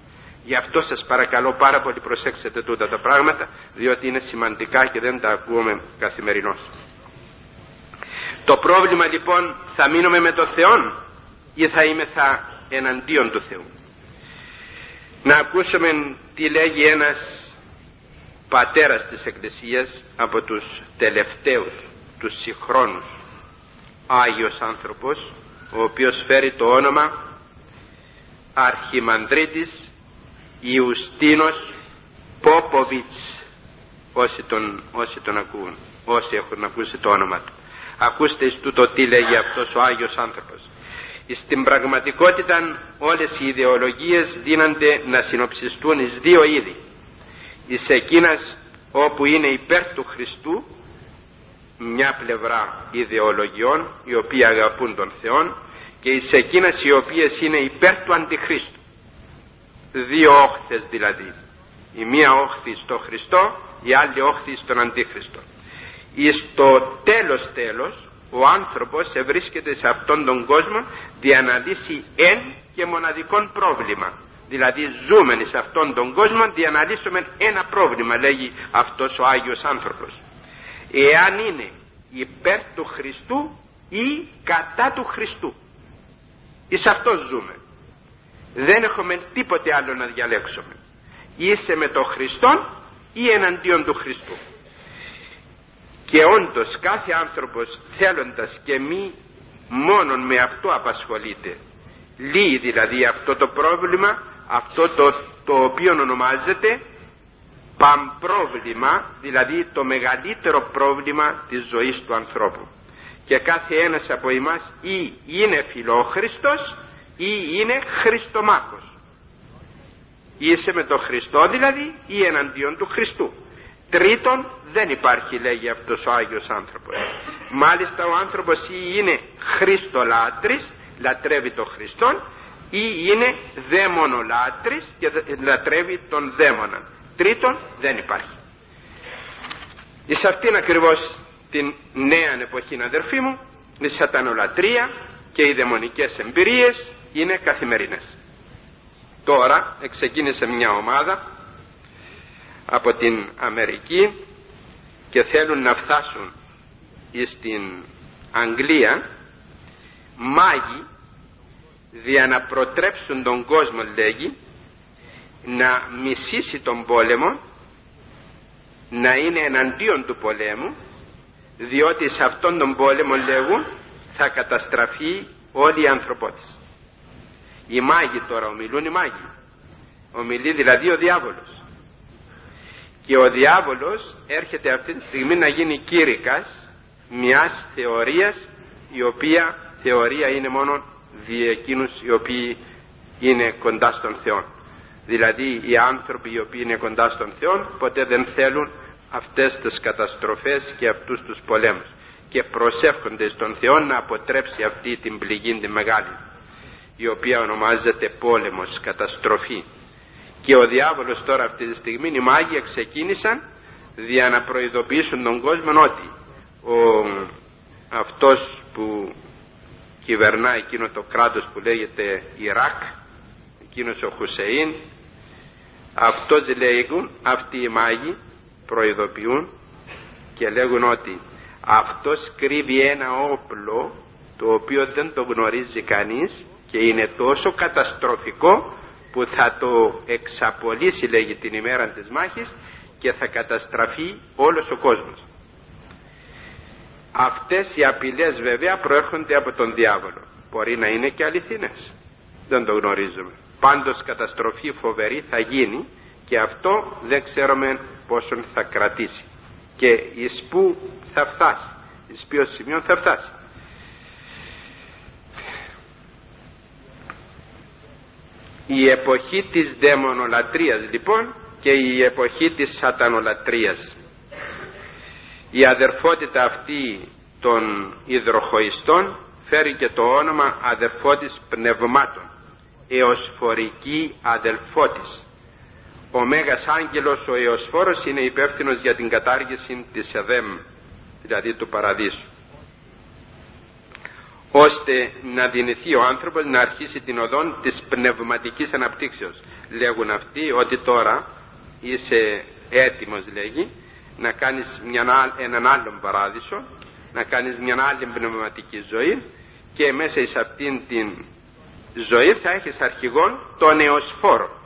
Γι' αυτό σας παρακαλώ πάρα πολύ προσέξτε τούτα τα πράγματα διότι είναι σημαντικά και δεν τα ακούμε καθημερινώς. Το πρόβλημα λοιπόν θα μείνουμε με το Θεό ή θα είμαι θα εναντίον του Θεού. Να ακούσουμε τι λέγει ένας πατέρας της Εκκλησίας από τους τελευταίους, τους συγχρόνους, Άγιος άνθρωπος, ο οποίος φέρει το όνομα Αρχιμανδρίτης Ιουστίνος Πόποβιτς όσοι τον, όσοι τον ακούν, όσοι έχουν ακούσει το όνομα του. Ακούστε εις τούτο τι λέγει αυτός ο Άγιος άνθρωπος. Στην πραγματικότητα όλες οι ιδεολογίες δίνονται να συνοψιστούν εις δύο είδη. Εις εκείνας όπου είναι υπέρ του Χριστού μια πλευρά ιδεολογιών οι οποίοι αγαπούν τον Θεό και εις εκείνας οι οποίες είναι υπέρ του Αντιχρίστου. δύο όχθες δηλαδή η μία όχθη στο Χριστό η άλλη όχθη στον Αντίχριστο στο τέλος τέλος ο άνθρωπος ευρίσκεται σε αυτόν τον κόσμο για να λύσει εν και μοναδικό πρόβλημα. Δηλαδή ζούμε σε αυτόν τον κόσμο για να λύσουμε ένα πρόβλημα λέγει αυτός ο Άγιος άνθρωπος. Εάν είναι υπέρ του Χριστού ή κατά του Χριστού. Εις αυτός ζούμε. Δεν έχουμε τίποτε άλλο να διαλέξουμε. Είσαι με τον Χριστό ή εναντίον του Χριστού και όντως κάθε άνθρωπος θέλοντας και μη μόνον με αυτό απασχολείται. Λύει δηλαδή αυτό το πρόβλημα αυτό το, το οποίο ονομάζεται παμπρόβλημα δηλαδή το μεγαλύτερο πρόβλημα της ζωής του ανθρώπου. Και κάθε ένας από εμάς ή είναι φιλόχριστος ή είναι χριστομάχος. Είσαι με τον Χριστό δηλαδή ή εναντίον του Χριστού τρίτον δεν υπάρχει λέγει αυτός ο Άγιος άνθρωπος. Μάλιστα ο άνθρωπος ή είναι Χριστολάτρης λατρεύει τον Χριστόν ή είναι δαίμονολάτρης και λατρεύει τον δαίμονα τρίτον δεν υπάρχει. Εις αυτήν ακριβώς την νέα εποχή αδερφοί μου η σατανολατρία και οι δαιμονικές εμπειρίες είναι καθημερινές. Τώρα εξεκίνησε μια ομάδα από την Αμερική και θέλουν να φτάσουν στην Αγγλία μάγοι για να προτρέψουν τον κόσμο λέγει να μισήσει τον πόλεμο να είναι εναντίον του πολέμου διότι σε αυτόν τον πόλεμο λέγουν θα καταστραφεί όλη η ανθρωπότητα οι μάγοι τώρα ομιλούν οι μάγοι. Ομιλεί δηλαδή ο διάβολος και ο διάβολος έρχεται αυτή τη στιγμή να γίνει κήρυκας μιας θεωρίας η οποία θεωρία είναι μόνο δι' εκείνους οι οποίοι είναι κοντά στον Θεό. Δηλαδή οι άνθρωποι οι οποίοι είναι κοντά στον Θεό ποτέ δεν θέλουν αυτές τις καταστροφές και αυτούς τους πολέμους. Και προσεύχονται στον Θεό να αποτρέψει αυτή την πληγή τη μεγάλη η οποία ονομάζεται πόλεμος, καταστροφή και ο διάβολος τώρα αυτή τη στιγμή οι μάγοι ξεκίνησαν για να προειδοποιήσουν τον κόσμο ότι ο, αυτός που κυβερνά εκείνο το κράτος που λέγεται Ιράκ εκείνος ο Χουσεΐν αυτός λέγουν αυτοί οι μάγοι προειδοποιούν και λέγουν ότι αυτός κρύβει ένα όπλο το οποίο δεν το γνωρίζει κανείς και είναι τόσο καταστροφικό που θα το εξαπολύσει λέγει την ημέρα της μάχης και θα καταστραφεί όλος ο κόσμος. Αυτές οι απειλές βέβαια προέρχονται από τον διάβολο. Μπορεί να είναι και αληθινές. Δεν το γνωρίζουμε. Πάντως καταστροφή φοβερή θα γίνει και αυτό δεν ξέρουμε πόσον θα κρατήσει. Και εις που θα φτάσει. Εις ποιο σημείο θα φτάσει. Η εποχή της δαιμονολατρίας λοιπόν και η εποχή της σατανολατρίας. Η αδερφότητα αυτή των υδροχοϊστών φέρει και το όνομα αδερφότης πνευμάτων εωσφορική αδελφότης. Ο Μέγας Άγγελος ο Εωσφόρος είναι υπεύθυνος για την κατάργηση της Εδέμ δηλαδή του Παραδείσου ώστε να δυνηθεί ο άνθρωπος να αρχίσει την οδόν της πνευματικής αναπτύξεως. Λέγουν αυτοί ότι τώρα είσαι έτοιμος λέγει να κάνεις μια, έναν άλλον παράδεισο, να κάνεις μια άλλη πνευματική ζωή και μέσα σε αυτήν την ζωή θα έχεις αρχηγόν τον εωσφόρο.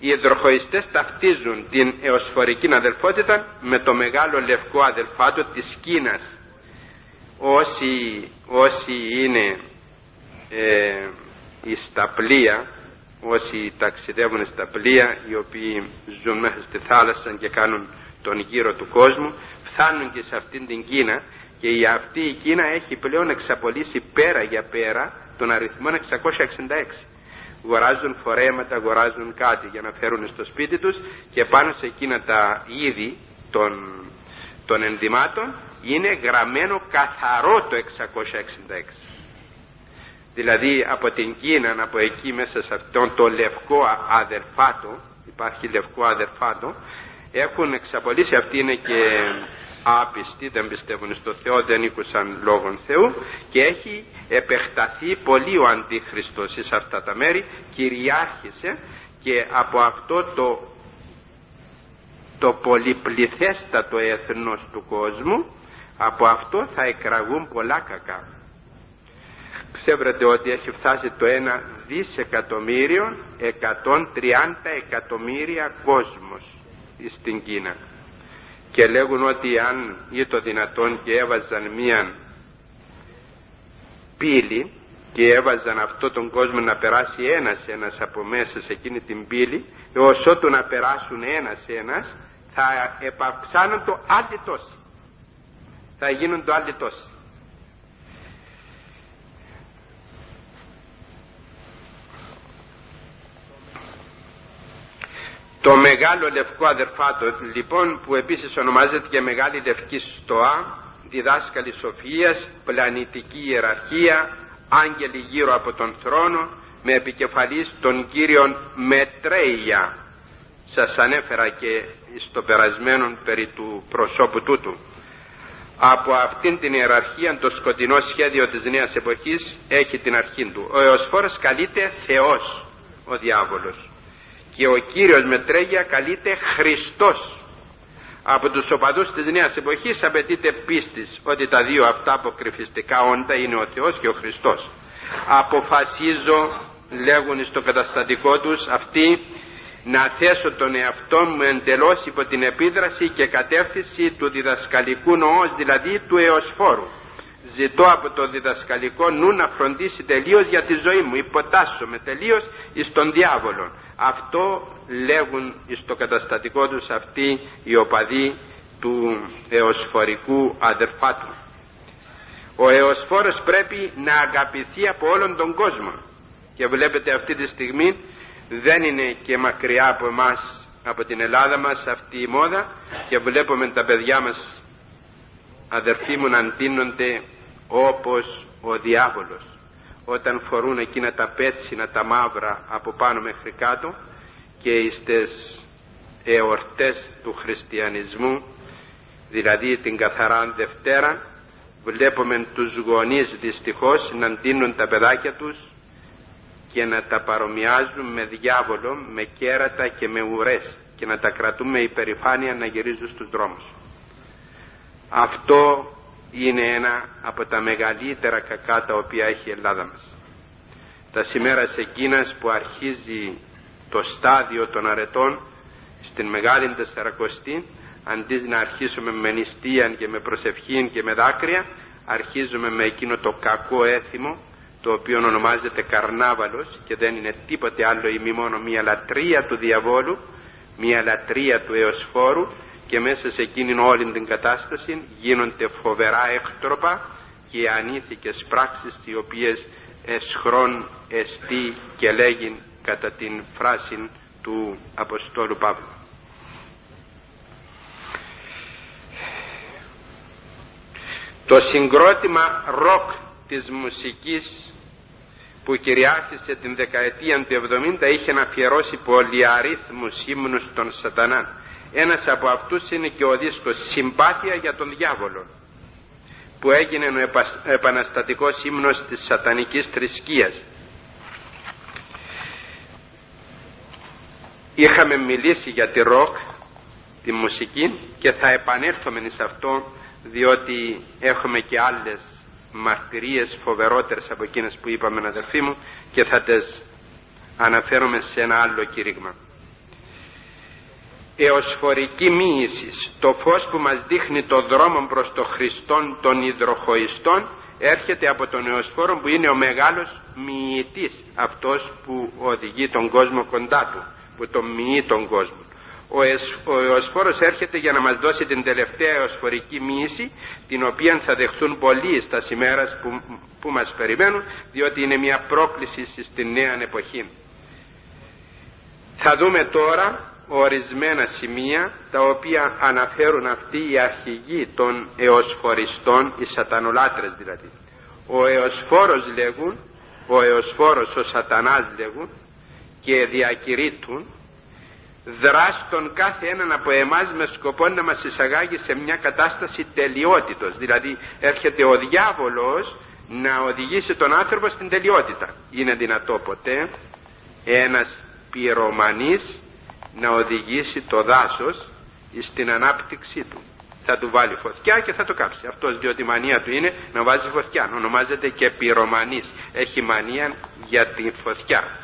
Οι εδροχοιστές ταυτίζουν την εωσφορική αδελφότητα με το μεγάλο λευκό αδελφάτο της Κίνας όσοι, όσοι είναι ε, στα πλοία όσοι ταξιδεύουν στα πλοία οι οποίοι ζουν μέσα στη θάλασσα και κάνουν τον γύρο του κόσμου φτάνουν και σε αυτήν την Κίνα και η αυτή η Κίνα έχει πλέον εξαπολύσει πέρα για πέρα τον αριθμό 666 αγοράζουν φορέματα, αγοράζουν κάτι για να φέρουν στο σπίτι τους και πάνω σε εκείνα τα είδη των, των ενδυμάτων είναι γραμμένο καθαρό το 666 δηλαδή από την Κίνα, από εκεί μέσα σε αυτόν το λευκό αδερφάτο, υπάρχει λευκό αδερφάτο, έχουν εξαπολύσει, αυτοί είναι και άπιστοι, δεν πιστεύουν στο Θεό, δεν ήκουσαν λόγων Θεού και έχει επεκταθεί πολύ ο Αντίχριστος σε αυτά τα μέρη, κυριάρχησε και από αυτό το, το πολυπληθέστατο έθνος του κόσμου, από αυτό θα εκραγούν πολλά κακά. Ξέρετε ότι έχει φτάσει το 1 δισεκατομμύριο 130 εκατομμύρια κόσμος στην Κίνα και λέγουν ότι αν ή το δυνατόν και έβαζαν μία πύλη και έβαζαν αυτό τον κόσμο να περάσει ένας ένας από μέσα σε εκείνη την πύλη έως ότου να περάσουν ένας ένας θα επαυξάνουν το άλλοι τόσοι θα γίνουν το άλλοι τόσοι Το μεγάλο λευκό αδερφάτο λοιπόν που επίσης ονομάζεται και μεγάλη λευκή στοά, διδάσκαλη σοφίας, πλανητική ιεραρχία, άγγελοι γύρω από τον θρόνο, με επικεφαλής τον Κύριον Μετρέια. Σας ανέφερα και στο περασμένο περί του προσώπου τούτου. Από αυτήν την ιεραρχία το σκοτεινό σχέδιο της νέας εποχής έχει την αρχή του. Ο Εωσφόρος καλείται Θεός ο διάβολος. Και ο Κύριος Μετρέγια καλείται Χριστός. Από τους οπαδούς της νέας εποχής απαιτείται πίστης ότι τα δύο αυτά αποκρυφιστικά όντα είναι ο Θεός και ο Χριστός. Αποφασίζω λέγουν στο καταστατικό τους αυτοί να θέσω τον εαυτό μου εντελώς υπό την επίδραση και κατεύθυνση του διδασκαλικού νοός δηλαδή του εωσφόρου. Ζητώ από το διδασκαλικό νου να φροντίσει τελείως για τη ζωή μου. Υποτάσσομαι τελείως εις τον διάβολο αυτό λέγουν στο καταστατικό τους αυτοί οι οπαδοί του εωσφορικού αδερφάτου. Ο εωσφόρος πρέπει να αγαπηθεί από όλον τον κόσμο. Και βλέπετε αυτή τη στιγμή δεν είναι και μακριά από εμάς από την Ελλάδα μας αυτή η μόδα. Και βλέπουμε τα παιδιά μας αδερφοί μου να αντίνονται όπως ο διάβολος. Όταν φορούν εκείνα τα πέτσινα τα μαύρα από πάνω μέχρι κάτω και στις εορτές του χριστιανισμού δηλαδή την καθαρά Δευτέρα βλέπουμε τους γονείς δυστυχώς να ντύνουν τα παιδάκια τους και να τα παρομοιάζουν με διάβολο, με κέρατα και με ουρές και να τα κρατούν με υπερηφάνεια να γυρίζουν στους δρόμους. Αυτό είναι ένα από τα μεγαλύτερα κακά τα οποία έχει η Ελλάδα μας. Τα σήμερα εκείνας που αρχίζει το στάδιο των αρετών στην Μεγάλη Τεσσαρακοστή αντί να αρχίσουμε με νηστεία και με προσευχή και με δάκρυα αρχίζουμε με εκείνο το κακό έθιμο το οποίο ονομάζεται καρνάβαλος και δεν είναι τίποτε άλλο ή μη μόνο μια λατρεία του διαβόλου μια λατρεία του εωσφόρου και μέσα σε εκείνη όλη την κατάσταση γίνονται φοβερά έκτροπα και ανήθικες πράξεις οι οποίες εσχρόν εστί και λέγει κατά την φράση του Αποστόλου Παύλου. Το συγκρότημα ροκ της μουσικής που κυριάρχησε την δεκαετία του 70 είχε να αφιερώσει πολυαρίθμους ύμνους των σατανά ένας από αυτούς είναι και ο δίσκος «Συμπάθεια για τον διάβολο» που έγινε ο επαναστατικός ύμνος της σατανικής θρησκείας. Είχαμε μιλήσει για τη ροκ, τη μουσική και θα επανέλθουμε σε αυτό διότι έχουμε και άλλες μαρτυρίες φοβερότερες από εκείνες που είπαμε αδερφοί μου και θα τις αναφέρομαι σε ένα άλλο κήρυγμα. Εωσφορική μοίηση, το φως που μας δείχνει το δρόμο προς το Χριστόν των υδροχοιστών έρχεται από τον εωσφόρο που είναι ο μεγάλος μοιητής αυτός που οδηγεί τον κόσμο κοντά του που τον μοιεί τον κόσμο ο, ο Εωσφόρος έρχεται για να μας δώσει την τελευταία εωσφορική μοίηση την οποία θα δεχθούν πολλοί στα σημέρα που, που μας περιμένουν διότι είναι μια πρόκληση στη νέα εποχή θα δούμε τώρα ορισμένα σημεία τα οποία αναφέρουν αυτοί οι αρχηγοί των εωσφοριστών, οι σατανολάτρες δηλαδή. Ο εωσφόρος λέγουν ο Εωσφόρος, ο σατανάς λέγουν και διακηρύττουν δράς τον κάθε έναν από εμάς με σκοπό να μας εισαγάγει σε μια κατάσταση τελειότητος. Δηλαδή έρχεται ο διάβολος να οδηγήσει τον άνθρωπο στην τελειότητα. Είναι δυνατό ποτέ ένας πυρομανής να οδηγήσει το δάσος στην ανάπτυξή του. Θα του βάλει φωτιά και θα το κάψει. Αυτός διότι η μανία του είναι να βάζει φωτιά. Ονομάζεται και πυρομανής. Έχει μανία για την φωτιά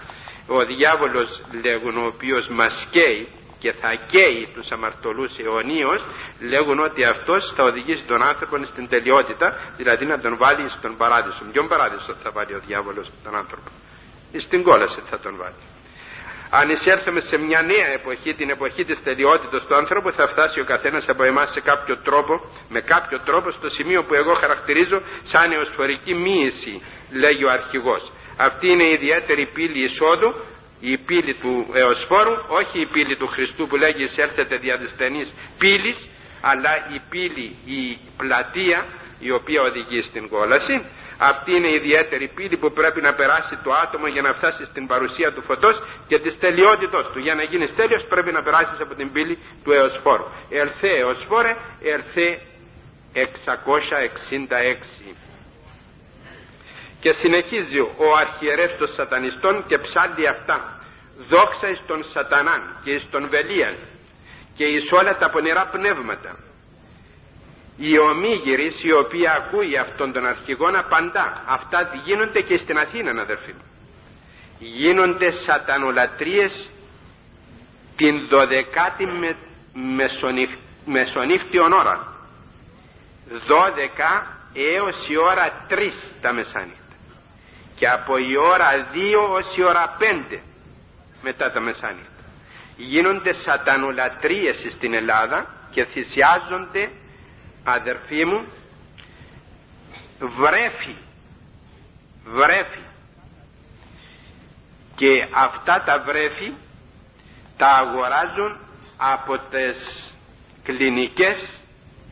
ο διάβολος λέγουν ο οποίος μας καίει και θα καίει τους αμαρτωλούς αιωνίως λέγουν ότι αυτός θα οδηγήσει τον άνθρωπο στην τελειότητα δηλαδή να τον βάλει στον παράδεισο ποιον παράδεισο θα βάλει ο διάβολος τον άνθρωπο στην κόλαση θα τον βάλει αν εισέλθουμε σε μια νέα εποχή, την εποχή της τελειότητας του άνθρωπου, θα φτάσει ο καθένας από εμάς σε κάποιο τρόπο, με κάποιο τρόπο, στο σημείο που εγώ χαρακτηρίζω σαν εωσφορική μοίηση, λέγει ο αρχηγός. Αυτή είναι η ιδιαίτερη πύλη εισόδου, η πύλη του εωσφόρου, όχι η πύλη του Χριστού που λέγει εισέλθετε δια της στενής πύλης, αλλά η πύλη, η πλατεία, η οποία οδηγεί στην κόλαση αυτή είναι η ιδιαίτερη πύλη που πρέπει να περάσει το άτομο για να φτάσει στην παρουσία του φωτός και της τελειότητος του. Για να γίνει τέλειος πρέπει να περάσεις από την πύλη του Εωσφόρου. Ερθέ Εωσφόρε, ερθέ 666. Και συνεχίζει ο αρχιερεύς των σατανιστών και ψάλει αυτά. Δόξα εις τον σατανάν και εις τον βελίαν και εις όλα τα πονηρά πνεύματα η ομίγυρης η οποία ακούει αυτόν τον αρχηγόν απαντά αυτά γίνονται και στην Αθήνα αδερφοί μου. Γίνονται σατανολατρίες την δωδεκάτη με, μεσονυχ, μεσονύχτιον ώρα. Δώδεκα έως η ώρα τρεις τα μεσάνυχτα και από η ώρα δύο ως η ώρα πέντε μετά τα μεσάνυχτα γίνονται σατανολατρίες στην Ελλάδα και θυσιάζονται αδερφοί μου βρέφει βρέφει και αυτά τα βρέφη τα αγοράζουν από τις κλινικές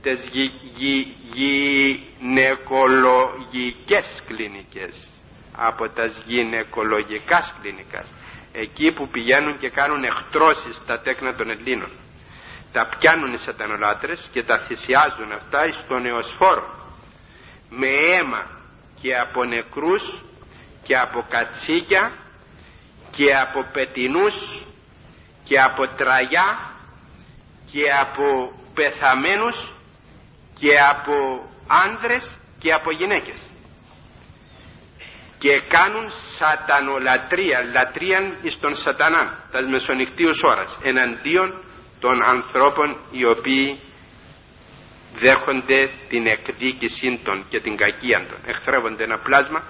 τις γι, γι, γυναικολογικές κλινικές από τα γυναικολογικά κλινικά εκεί που πηγαίνουν και κάνουν εκτρώσεις στα τέκνα των Ελλήνων. Τα πιάνουν οι σατανολάτρες και τα θυσιάζουν αυτά στον νεοσφόρο. Με αίμα και από νεκρούς και από κατσίκια και από πετινούς και από τραγιά και από πεθαμένους και από άνδρες και από γυναίκες και κάνουν σατανολατρία λατρείαν εις τον σατανά τας μεσονυχτίους ώρας εναντίον των ανθρώπων οι οποίοι δέχονται την εκδίκησή των και την κακία των εχθρεύονται ένα πλάσμα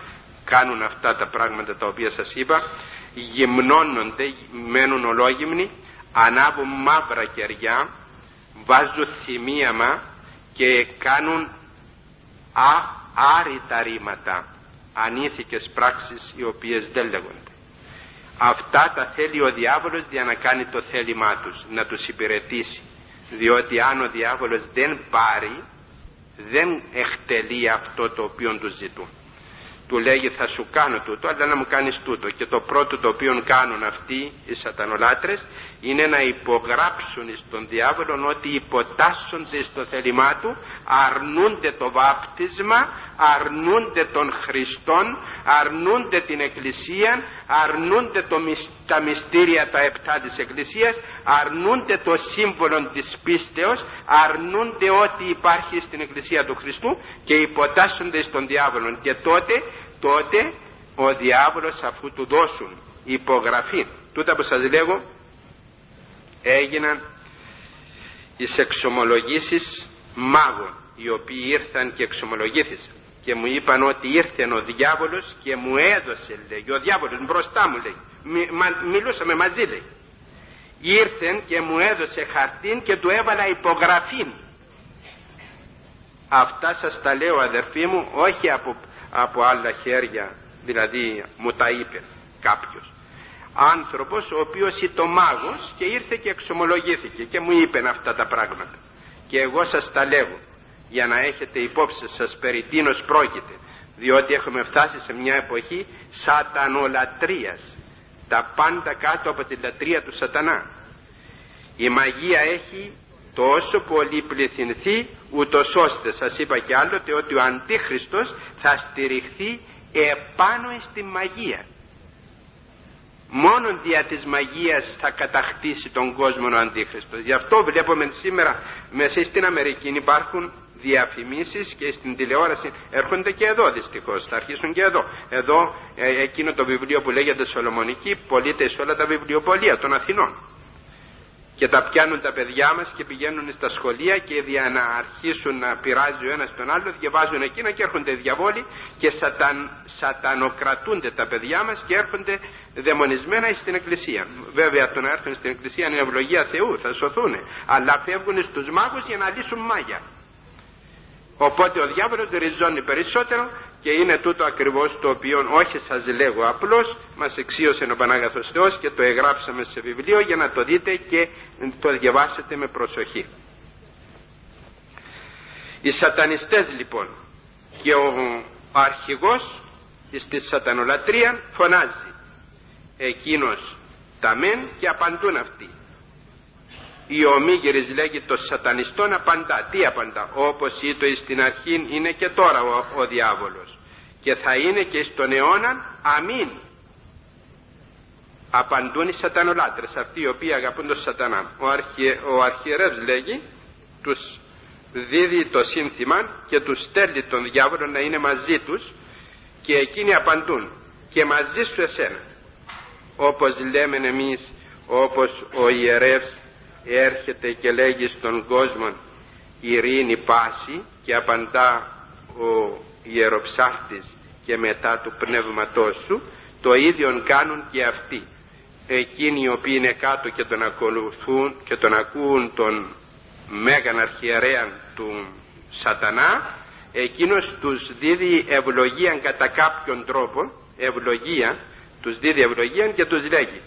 κάνουν αυτά τα πράγματα τα οποία σας είπα γυμνώνονται, μένουν ολόγυμνοι ανάβουν μαύρα κεριά βάζουν θυμίαμα και κάνουν α, άρρητα ρήματα ανήθικες πράξεις οι οποίες δεν λέγονται. Αυτά τα θέλει ο διάβολος για να κάνει το θέλημά τους να τους υπηρετήσει. Διότι αν ο διάβολος δεν πάρει δεν εκτελεί αυτό το οποίο τους ζητούν του λέγει θα σου κάνω τούτο αλλά να μου κάνεις τούτο και το πρώτο το οποίο κάνουν αυτοί οι σατανολάτρες είναι να υπογράψουν στον διάβολο ότι υποτάσσονται στο θέλημά του αρνούνται το βάπτισμα αρνούνται τον Χριστόν αρνούνται την Εκκλησία αρνούνται το, τα μυστήρια τα επτά της Εκκλησίας αρνούνται το σύμβολο της πίστεως αρνούνται ό,τι υπάρχει στην Εκκλησία του Χριστού και υποτάσσονται στον διάβολο και τότε τότε ο διάβολος αφού του δώσουν υπογραφή τούτα που σας λέγω έγιναν οι εξομολογήσεις μάγων οι οποίοι ήρθαν και εξομολογήθησαν. Και μου είπαν ότι ήρθε ο διάβολος και μου έδωσε λέει ο διάβολος μπροστά μου λέει μιλούσαμε μαζί λέει. Ήρθεν και μου έδωσε χαρτίν και του έβαλα υπογραφή αυτά σας τα λέω αδερφοί μου όχι από, από άλλα χέρια δηλαδή μου τα είπε κάποιος. Άνθρωπος ο οποίος ήταν μάγος και ήρθε και εξομολογήθηκε και μου είπε αυτά τα πράγματα. Και εγώ σας τα λέγω για να έχετε υπόψη σας περί τίνος πρόκειται διότι έχουμε φτάσει σε μια εποχή σατανολατρίας τα πάντα κάτω από την λατρεία του σατανά. Η μαγεία έχει τόσο πολύ πληθυνθεί ούτως ώστε σας είπα και άλλοτε ότι ο Αντίχριστος θα στηριχθεί επάνω στη μαγεία. Μόνον δια της μαγείας θα κατακτήσει τον κόσμο ο Αντίχριστος. Γι' αυτό βλέπουμε σήμερα μέσα στην Αμερική υπάρχουν διαφημίσεις και στην τηλεόραση έρχονται και εδώ δυστυχώς. Θα αρχίσουν και εδώ. Εδώ ε, εκείνο το βιβλίο που λέγεται Σολομονική πωλείται σε όλα τα βιβλιοπολία των Αθηνών και τα πιάνουν τα παιδιά μας και πηγαίνουν στα σχολεία και για να αρχίσουν να πειράζει ο ένας τον άλλο διαβάζουν εκείνα και έρχονται διαβόλοι και σαταν, σατανοκρατούνται τα παιδιά μας και έρχονται δαιμονισμένα στην εκκλησία. Βέβαια το να έρθουν στην εκκλησία είναι ευλογία Θεού, θα σωθούν, αλλά φεύγουν στους μάγους για να λύσουν μάγια. Οπότε ο διάβολος ριζώνει περισσότερο και είναι τούτο ακριβώς το οποίο όχι σας λέγω απλώς μας εξίωσε ο Πανάγαθος Θεός και το εγγράψαμε σε βιβλίο για να το δείτε και το διαβάσετε με προσοχή. Οι σατανιστές λοιπόν και ο αρχηγός στη σατανολατρίας φωνάζει εκείνος τα μεν και απαντούν αυτοί η ομίγυρης λέγει το σατανιστόν απαντά. Τι απαντά; Όπως είπε στην αρχή είναι και τώρα ο, ο διάβολος. Και θα είναι και στον αιώνα αμήν. Απαντούν οι σατανολάτρες αυτοί οι οποίοι αγαπούν τον σατανά. Ο, αρχι, ο αρχιερεύς λέγει τους δίδει το σύνθημα και τους στέλνει τον διάβολο να είναι μαζί τους και εκείνοι απαντούν και μαζί σου εσένα όπως λέμε εμείς όπως ο ιερεύς έρχεται και λέγει στον κόσμο ειρήνη πάση και απαντά ο ιεροψάχτης και μετά του πνεύματός σου το ίδιο κάνουν και αυτοί. Εκείνοι οι οποίοι είναι κάτω και τον ακολουθούν και τον ακούν τον μέγαν αρχιερέα του σατανά εκείνος τους δίδει ευλογία κατά κάποιον τρόπο ευλογία τους δίδει ευλογία και τους λέγει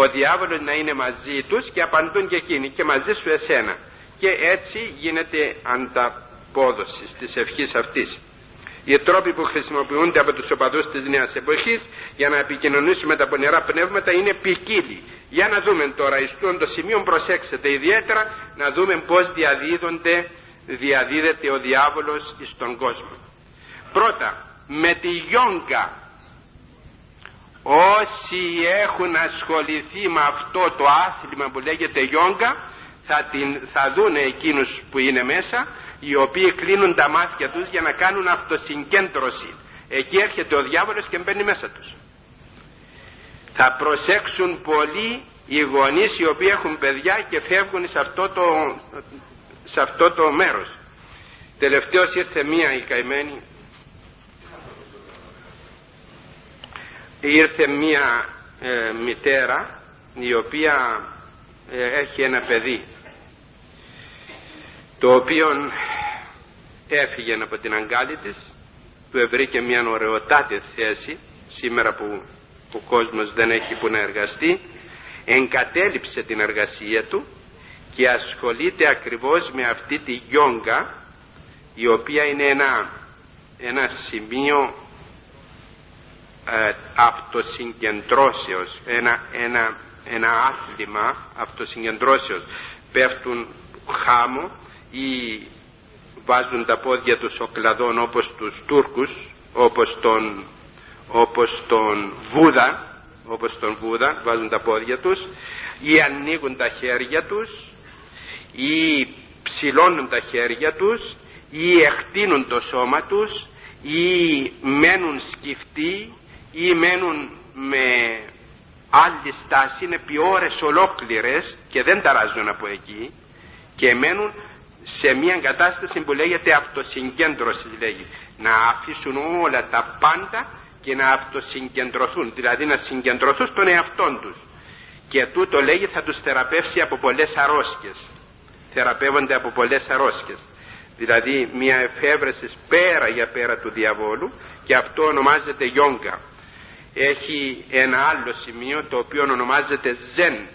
ο διάβολος να είναι μαζί τους και απαντούν και εκείνοι και μαζί σου εσένα. Και έτσι γίνεται ανταπόδοση της ευχής αυτής. Οι τρόποι που χρησιμοποιούνται από τους οπαδούς της νέας εποχής για να επικοινωνήσουμε τα πονηρά πνεύματα είναι ποικίλοι. Για να δούμε τώρα εις το σημείο προσέξτε ιδιαίτερα να δούμε πως διαδίδονται διαδίδεται ο διάβολος στον κόσμο. Πρώτα με τη γιόγκα όσοι έχουν ασχοληθεί με αυτό το άθλημα που λέγεται γιόγκα θα, την, θα δουν εκείνους που είναι μέσα οι οποίοι κλείνουν τα μάτια τους για να κάνουν αυτοσυγκέντρωση. Εκεί έρχεται ο διάβολος και μπαίνει μέσα τους. Θα προσέξουν πολύ οι γονείς οι οποίοι έχουν παιδιά και φεύγουν σε αυτό το, σε αυτό το μέρος. Τελευταίως ήρθε μία η καημένη ήρθε μία ε, μητέρα η οποία ε, έχει ένα παιδί το οποίο έφυγε από την αγκάλη της του βρήκε μια ωραιοτάτη θέση σήμερα που ο κόσμος δεν έχει που να εργαστεί εγκατέλειψε την εργασία του και ασχολείται ακριβώς με αυτή τη γιόγκα η οποία είναι ένα, ένα σημείο ε, αυτοσυγκεντρώσεως ένα, ένα, ένα άθλημα αυτοσυγκεντρώσεως. Πέφτουν χάμω ή βάζουν τα πόδια τους ο κλαδόν όπως τους Τούρκους όπως τον, όπως τον Βούδα όπως τον Βούδα βάζουν τα πόδια τους ή ανοίγουν τα χέρια τους ή ψηλώνουν τα χέρια τους ή εκτείνουν το σώμα τους ή μένουν σκυφτοί ή μένουν με άλλη στάση είναι επί ώρες ολόκληρες και δεν ταράζουν από εκεί και μένουν σε μια κατάσταση που λέγεται αυτοσυγκέντρωση λέγει. Να αφήσουν όλα τα πάντα και να αυτοσυγκεντρωθούν δηλαδή να συγκεντρωθούν στον εαυτό τους. Και τούτο λέγει θα τους θεραπεύσει από πολλές αρρώσκες θεραπεύονται από πολλές αρρώσκες δηλαδή μια εφεύρεσης πέρα για πέρα του διαβόλου και αυτό ονομάζεται γιόγκα έχει ένα άλλο σημείο το οποίο ονομάζεται ζεν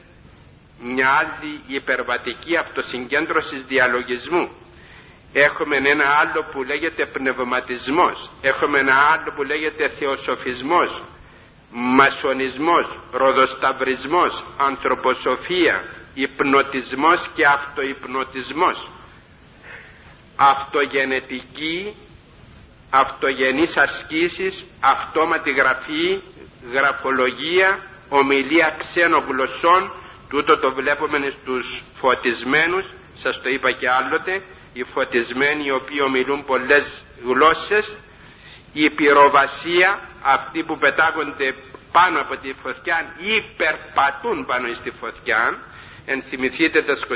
μια άλλη υπερβατική αυτοσυγκέντρωση διαλογισμού. Έχουμε ένα άλλο που λέγεται πνευματισμός έχουμε ένα άλλο που λέγεται θεοσοφισμός μασονισμός ροδοσταυρισμός ανθρωποσοφία υπνοτισμός και αυτοϊπνοτισμός. Αυτογενετική αυτογενείς ασκήσεις αυτόματη γραφή γραφολογία ομιλία ξένων γλωσσών τούτο το βλέπουμε στους φωτισμένους. Σας το είπα και άλλοτε οι φωτισμένοι οι οποίοι ομιλούν πολλές γλώσσες. Η πυροβασία αυτοί που πετάγονται πάνω από τη φωτιά ή περπατούν πάνω στη φωτιά. Ενθυμηθείτε τας 29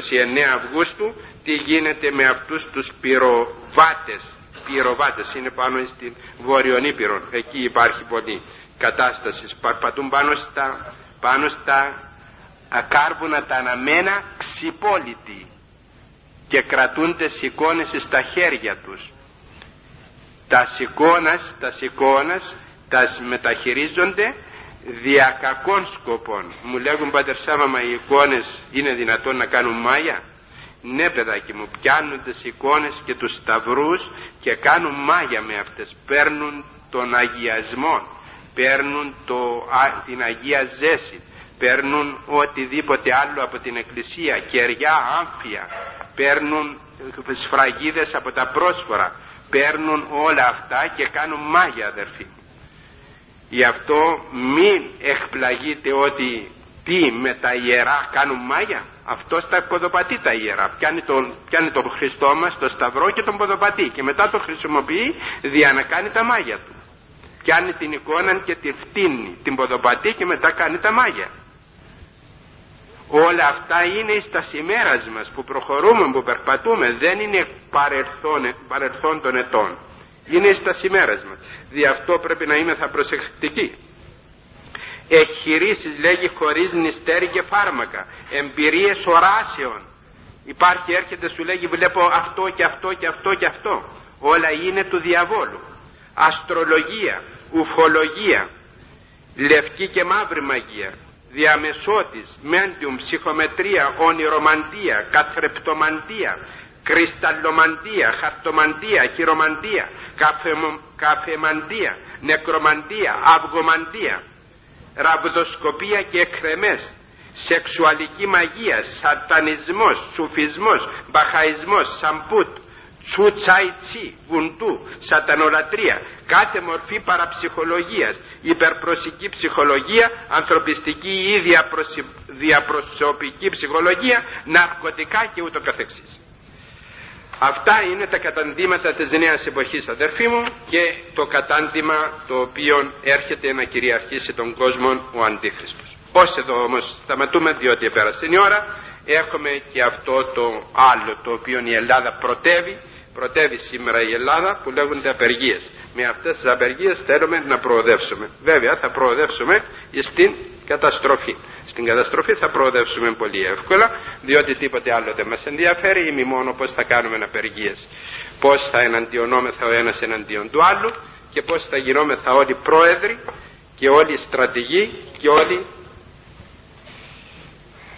Αυγούστου τι γίνεται με αυτούς τους πυροβάτες πυροβάτες είναι πάνω στην Βορειονήπειρο εκεί υπάρχει πολύ κατάστασης περπατούν πάνω στα, πάνω στα κάρβουνα τα αναμένα ξυπόλυτοι και κρατούν τις εικόνες στα χέρια τους. Τα εικόνας τα εικόνας τα μεταχειρίζονται δια κακών σκοπών. Μου λέγουν πατερ Σάβα οι εικόνες είναι δυνατόν να κάνουν μάγια; Ναι παιδάκι μου πιάνουν τις εικόνες και τους σταυρούς και κάνουν μάγια με αυτές. Παίρνουν τον αγιασμό παίρνουν το, την Αγία Ζέση παίρνουν οτιδήποτε άλλο από την Εκκλησία κεριά άμφια παίρνουν σφραγίδες από τα πρόσφορα παίρνουν όλα αυτά και κάνουν μάγια αδερφοί. Γι' αυτό μην εκπλαγείτε ότι τι με τα ιερά κάνουν μάγια αυτός τα ποδοπατεί τα ιερά. Πιάνει τον, πιάνει τον Χριστό μας το σταυρό και τον ποδοπατεί. Και μετά το χρησιμοποιεί δια να κάνει τα μάγια του. Πιάνει την εικόνα και τη φτύνει την ποδοπατεί και μετά κάνει τα μάγια. Όλα αυτά είναι στα σημέρας μας που προχωρούμε, που περπατούμε. Δεν είναι παρελθόν, παρελθόν των ετών. Είναι στα σημέρας μας. Δι' αυτό πρέπει να είμαι θα προσεκτικοί εχειρήσεις λέγει χωρίς νηστέρι και φάρμακα. Εμπειρίες οράσεων. Υπάρχει έρχεται σου λέγει βλέπω αυτό και αυτό και αυτό και αυτό. Όλα είναι του διαβόλου. Αστρολογία, ουφολογία λευκή και μαύρη μαγεία διαμεσότης, μέντιουμ, ψυχομετρία, όνειρομαντία, καθρεπτομαντία, κρυσταλλομαντία, χαρτομαντία, χειρομαντία, καφεμαντία, νεκρομαντία, αυγομαντία, ραβδοσκοπία και εκρεμές, σεξουαλική μαγεία, σατανισμός, σουφισμός, μπαχαϊσμός, σαμπουτ, τσουτσάιτσι, βουντού, σατανολατρία, κάθε μορφή παραψυχολογίας, υπερπροσική ψυχολογία, ανθρωπιστική ή διαπροσωπική ψυχολογία, ναρκωτικά και ούτω καθεξής. Αυτά είναι τα καταντήματα της νέας εποχής αδερφοί μου και το κατάντημα το οποίο έρχεται να κυριαρχήσει τον κόσμο ο Αντίχριστος. Πώς εδώ όμως σταματούμε διότι επέρασε η ώρα έχουμε και αυτό το άλλο το οποίο η Ελλάδα προτεύει προτεύει σήμερα η Ελλάδα που λέγονται απεργίες. Με αυτές τις απεργίες θέλουμε να προοδεύσουμε. Βέβαια θα προοδεύσουμε στην καταστροφή. Στην καταστροφή θα προοδεύσουμε πολύ εύκολα διότι τίποτε άλλο δεν μας ενδιαφέρει ή μόνο πώς θα κάνουμε απεργίες. Πώς θα εναντιονόμεθα ο ένας εναντίον του άλλου και πώς θα γινόμεθα όλοι πρόεδροι και όλοι στρατηγοί και όλοι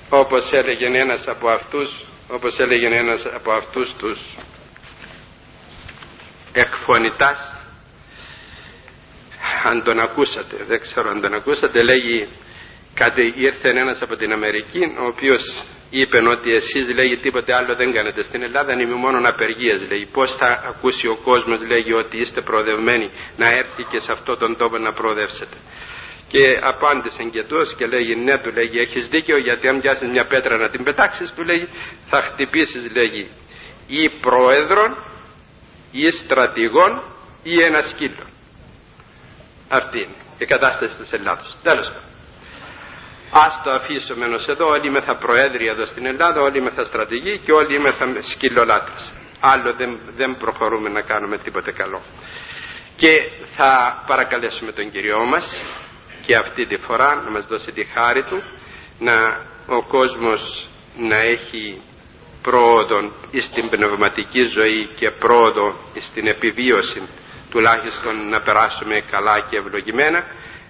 όπως έλεγε ένας από αυτούς όπως έλεγε ένας από αυτούς τους εκφωνητάς. Αν τον ακούσατε δεν ξέρω αν τον ακούσατε λέγει κάτι ήρθε ένας από την Αμερική ο οποίος είπε ότι εσείς λέγει τίποτε άλλο δεν κάνετε στην Ελλάδα είναι μόνο απεργίες λέει πως θα ακούσει ο κόσμος λέγει ότι είστε προοδευμένοι να έρθει και σε αυτόν τον τόπο να προοδεύσετε. Και απάντησε και τους και λέγει ναι του λέγει έχεις δίκιο γιατί αν πιάσεις μια πέτρα να την πετάξεις του λέγει θα χτυπήσεις λέγει ή πρόεδρον ή στρατηγών ή ένας σκύλο. Αυτή είναι η κατάσταση της Ελλάδος. Τέλος πάντων. Ας το αφήσουμε ενός εδώ, όλοι είμαι θα προέδροι εδώ στην Ελλάδα, όλοι είμαι θα στρατηγοί και όλοι είμαι θα σκυλολάτρες. Άλλο δεν, δεν προχωρούμε να κάνουμε τίποτε καλό. Και θα παρακαλέσουμε τον Κυριό μας και αυτή τη φορά να μας δώσει τη χάρη Του να ο κόσμος να έχει πρόοδο στην πνευματική ζωή και πρόοδο στην επιβίωση τουλάχιστον να περάσουμε καλά και ευλογημένα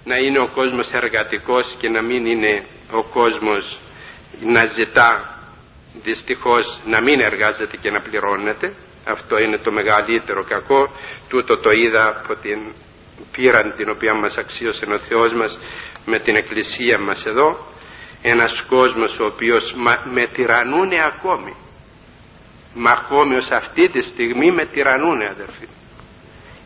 να είναι ο κόσμος εργατικός και να μην είναι ο κόσμος να ζητά δυστυχώς να μην εργάζεται και να πληρώνεται. Αυτό είναι το μεγαλύτερο κακό. Τούτο το είδα από την πείραν την οποία μας αξίωσε ο Θεός μας με την εκκλησία μας εδώ. Ένας κόσμος ο οποίος με τυραννούνε ακόμη μα ακόμη ως αυτή τη στιγμή με τυραννούνε αδερφοί.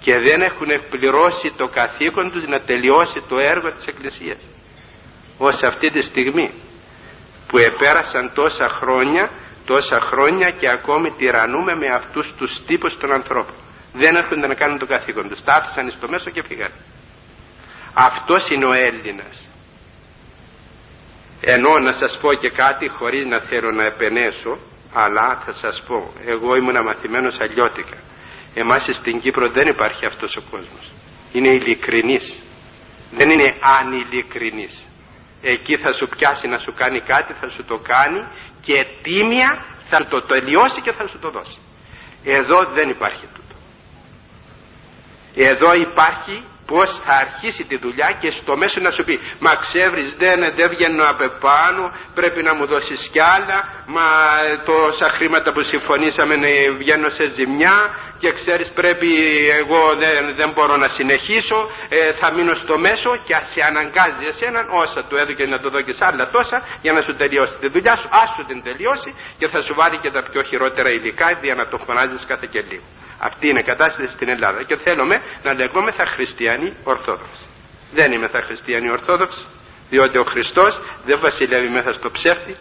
Και δεν έχουν εκπληρώσει το καθήκον τους να τελειώσει το έργο της Εκκλησίας. Ως αυτή τη στιγμή που επέρασαν τόσα χρόνια τόσα χρόνια και ακόμη τυραννούμε με αυτούς τους τύπους των ανθρώπων. Δεν έρχονται να κάνουν το καθήκον τους. Τα άφησαν στο μέσο και φύγανε. Αυτός είναι ο Έλληνας. Ενώ να σας πω και κάτι χωρίς να θέλω να επενέσω αλλά θα σας πω εγώ ήμουν μαθημένος αλλιώτικα. Εμάς στην Κύπρο δεν υπάρχει αυτός ο κόσμος. Είναι ειλικρινής. Δεν είναι ανηλικρινής εκεί θα σου πιάσει να σου κάνει κάτι θα σου το κάνει και τίμια θα το τελειώσει και θα σου το δώσει. Εδώ δεν υπάρχει τούτο. Εδώ υπάρχει πως θα αρχίσει τη δουλειά και στο μέσο να σου πει μα ξέρεις δεν, δεν βγαίνω από πάνω πρέπει να μου δώσεις κι άλλα μα τόσα χρήματα που συμφωνήσαμε να βγαίνω σε ζημιά και ξέρεις πρέπει εγώ δεν, δεν μπορώ να συνεχίσω ε, θα μείνω στο μέσο και σε αναγκάζει εσέναν όσα του έδωκε να το δώκεις άλλα τόσα για να σου τελειώσει τη δουλειά σου άσου την τελειώσει και θα σου βάλει και τα πιο χειρότερα υλικά για να το φωνάζεις κάθε και λίγο αυτή είναι η κατάσταση στην Ελλάδα και θέλουμε να λεγόμεθα χριστιανοί Ορθόδοξοι. Δεν είμαι θα χριστιανοί Ορθόδοξοι, διότι ο Χριστός δεν βασιλεύει μέσα στο ψεύτη,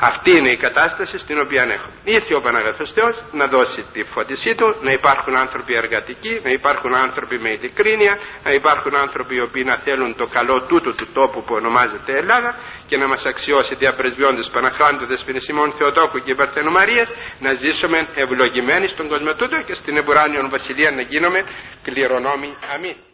αυτή είναι η κατάσταση στην οποία έχουμε. Ήρθε ο Παναγαθός Θεός να δώσει τη φώτισή του, να υπάρχουν άνθρωποι εργατικοί, να υπάρχουν άνθρωποι με ειλικρίνεια, να υπάρχουν άνθρωποι οι οποίοι να θέλουν το καλό τούτου του τόπου που ονομάζεται Ελλάδα και να μας αξιώσει διαπρεσβιόντες Παναχράντου Δεσποινής Σιμών Θεοτόκου και Παρθένου Μαρίας να ζήσουμε ευλογημένοι στον κόσμο τούτο και στην Εμπουράνιον Βασιλεία να γίνουμε κληρονόμοι. Αμήν.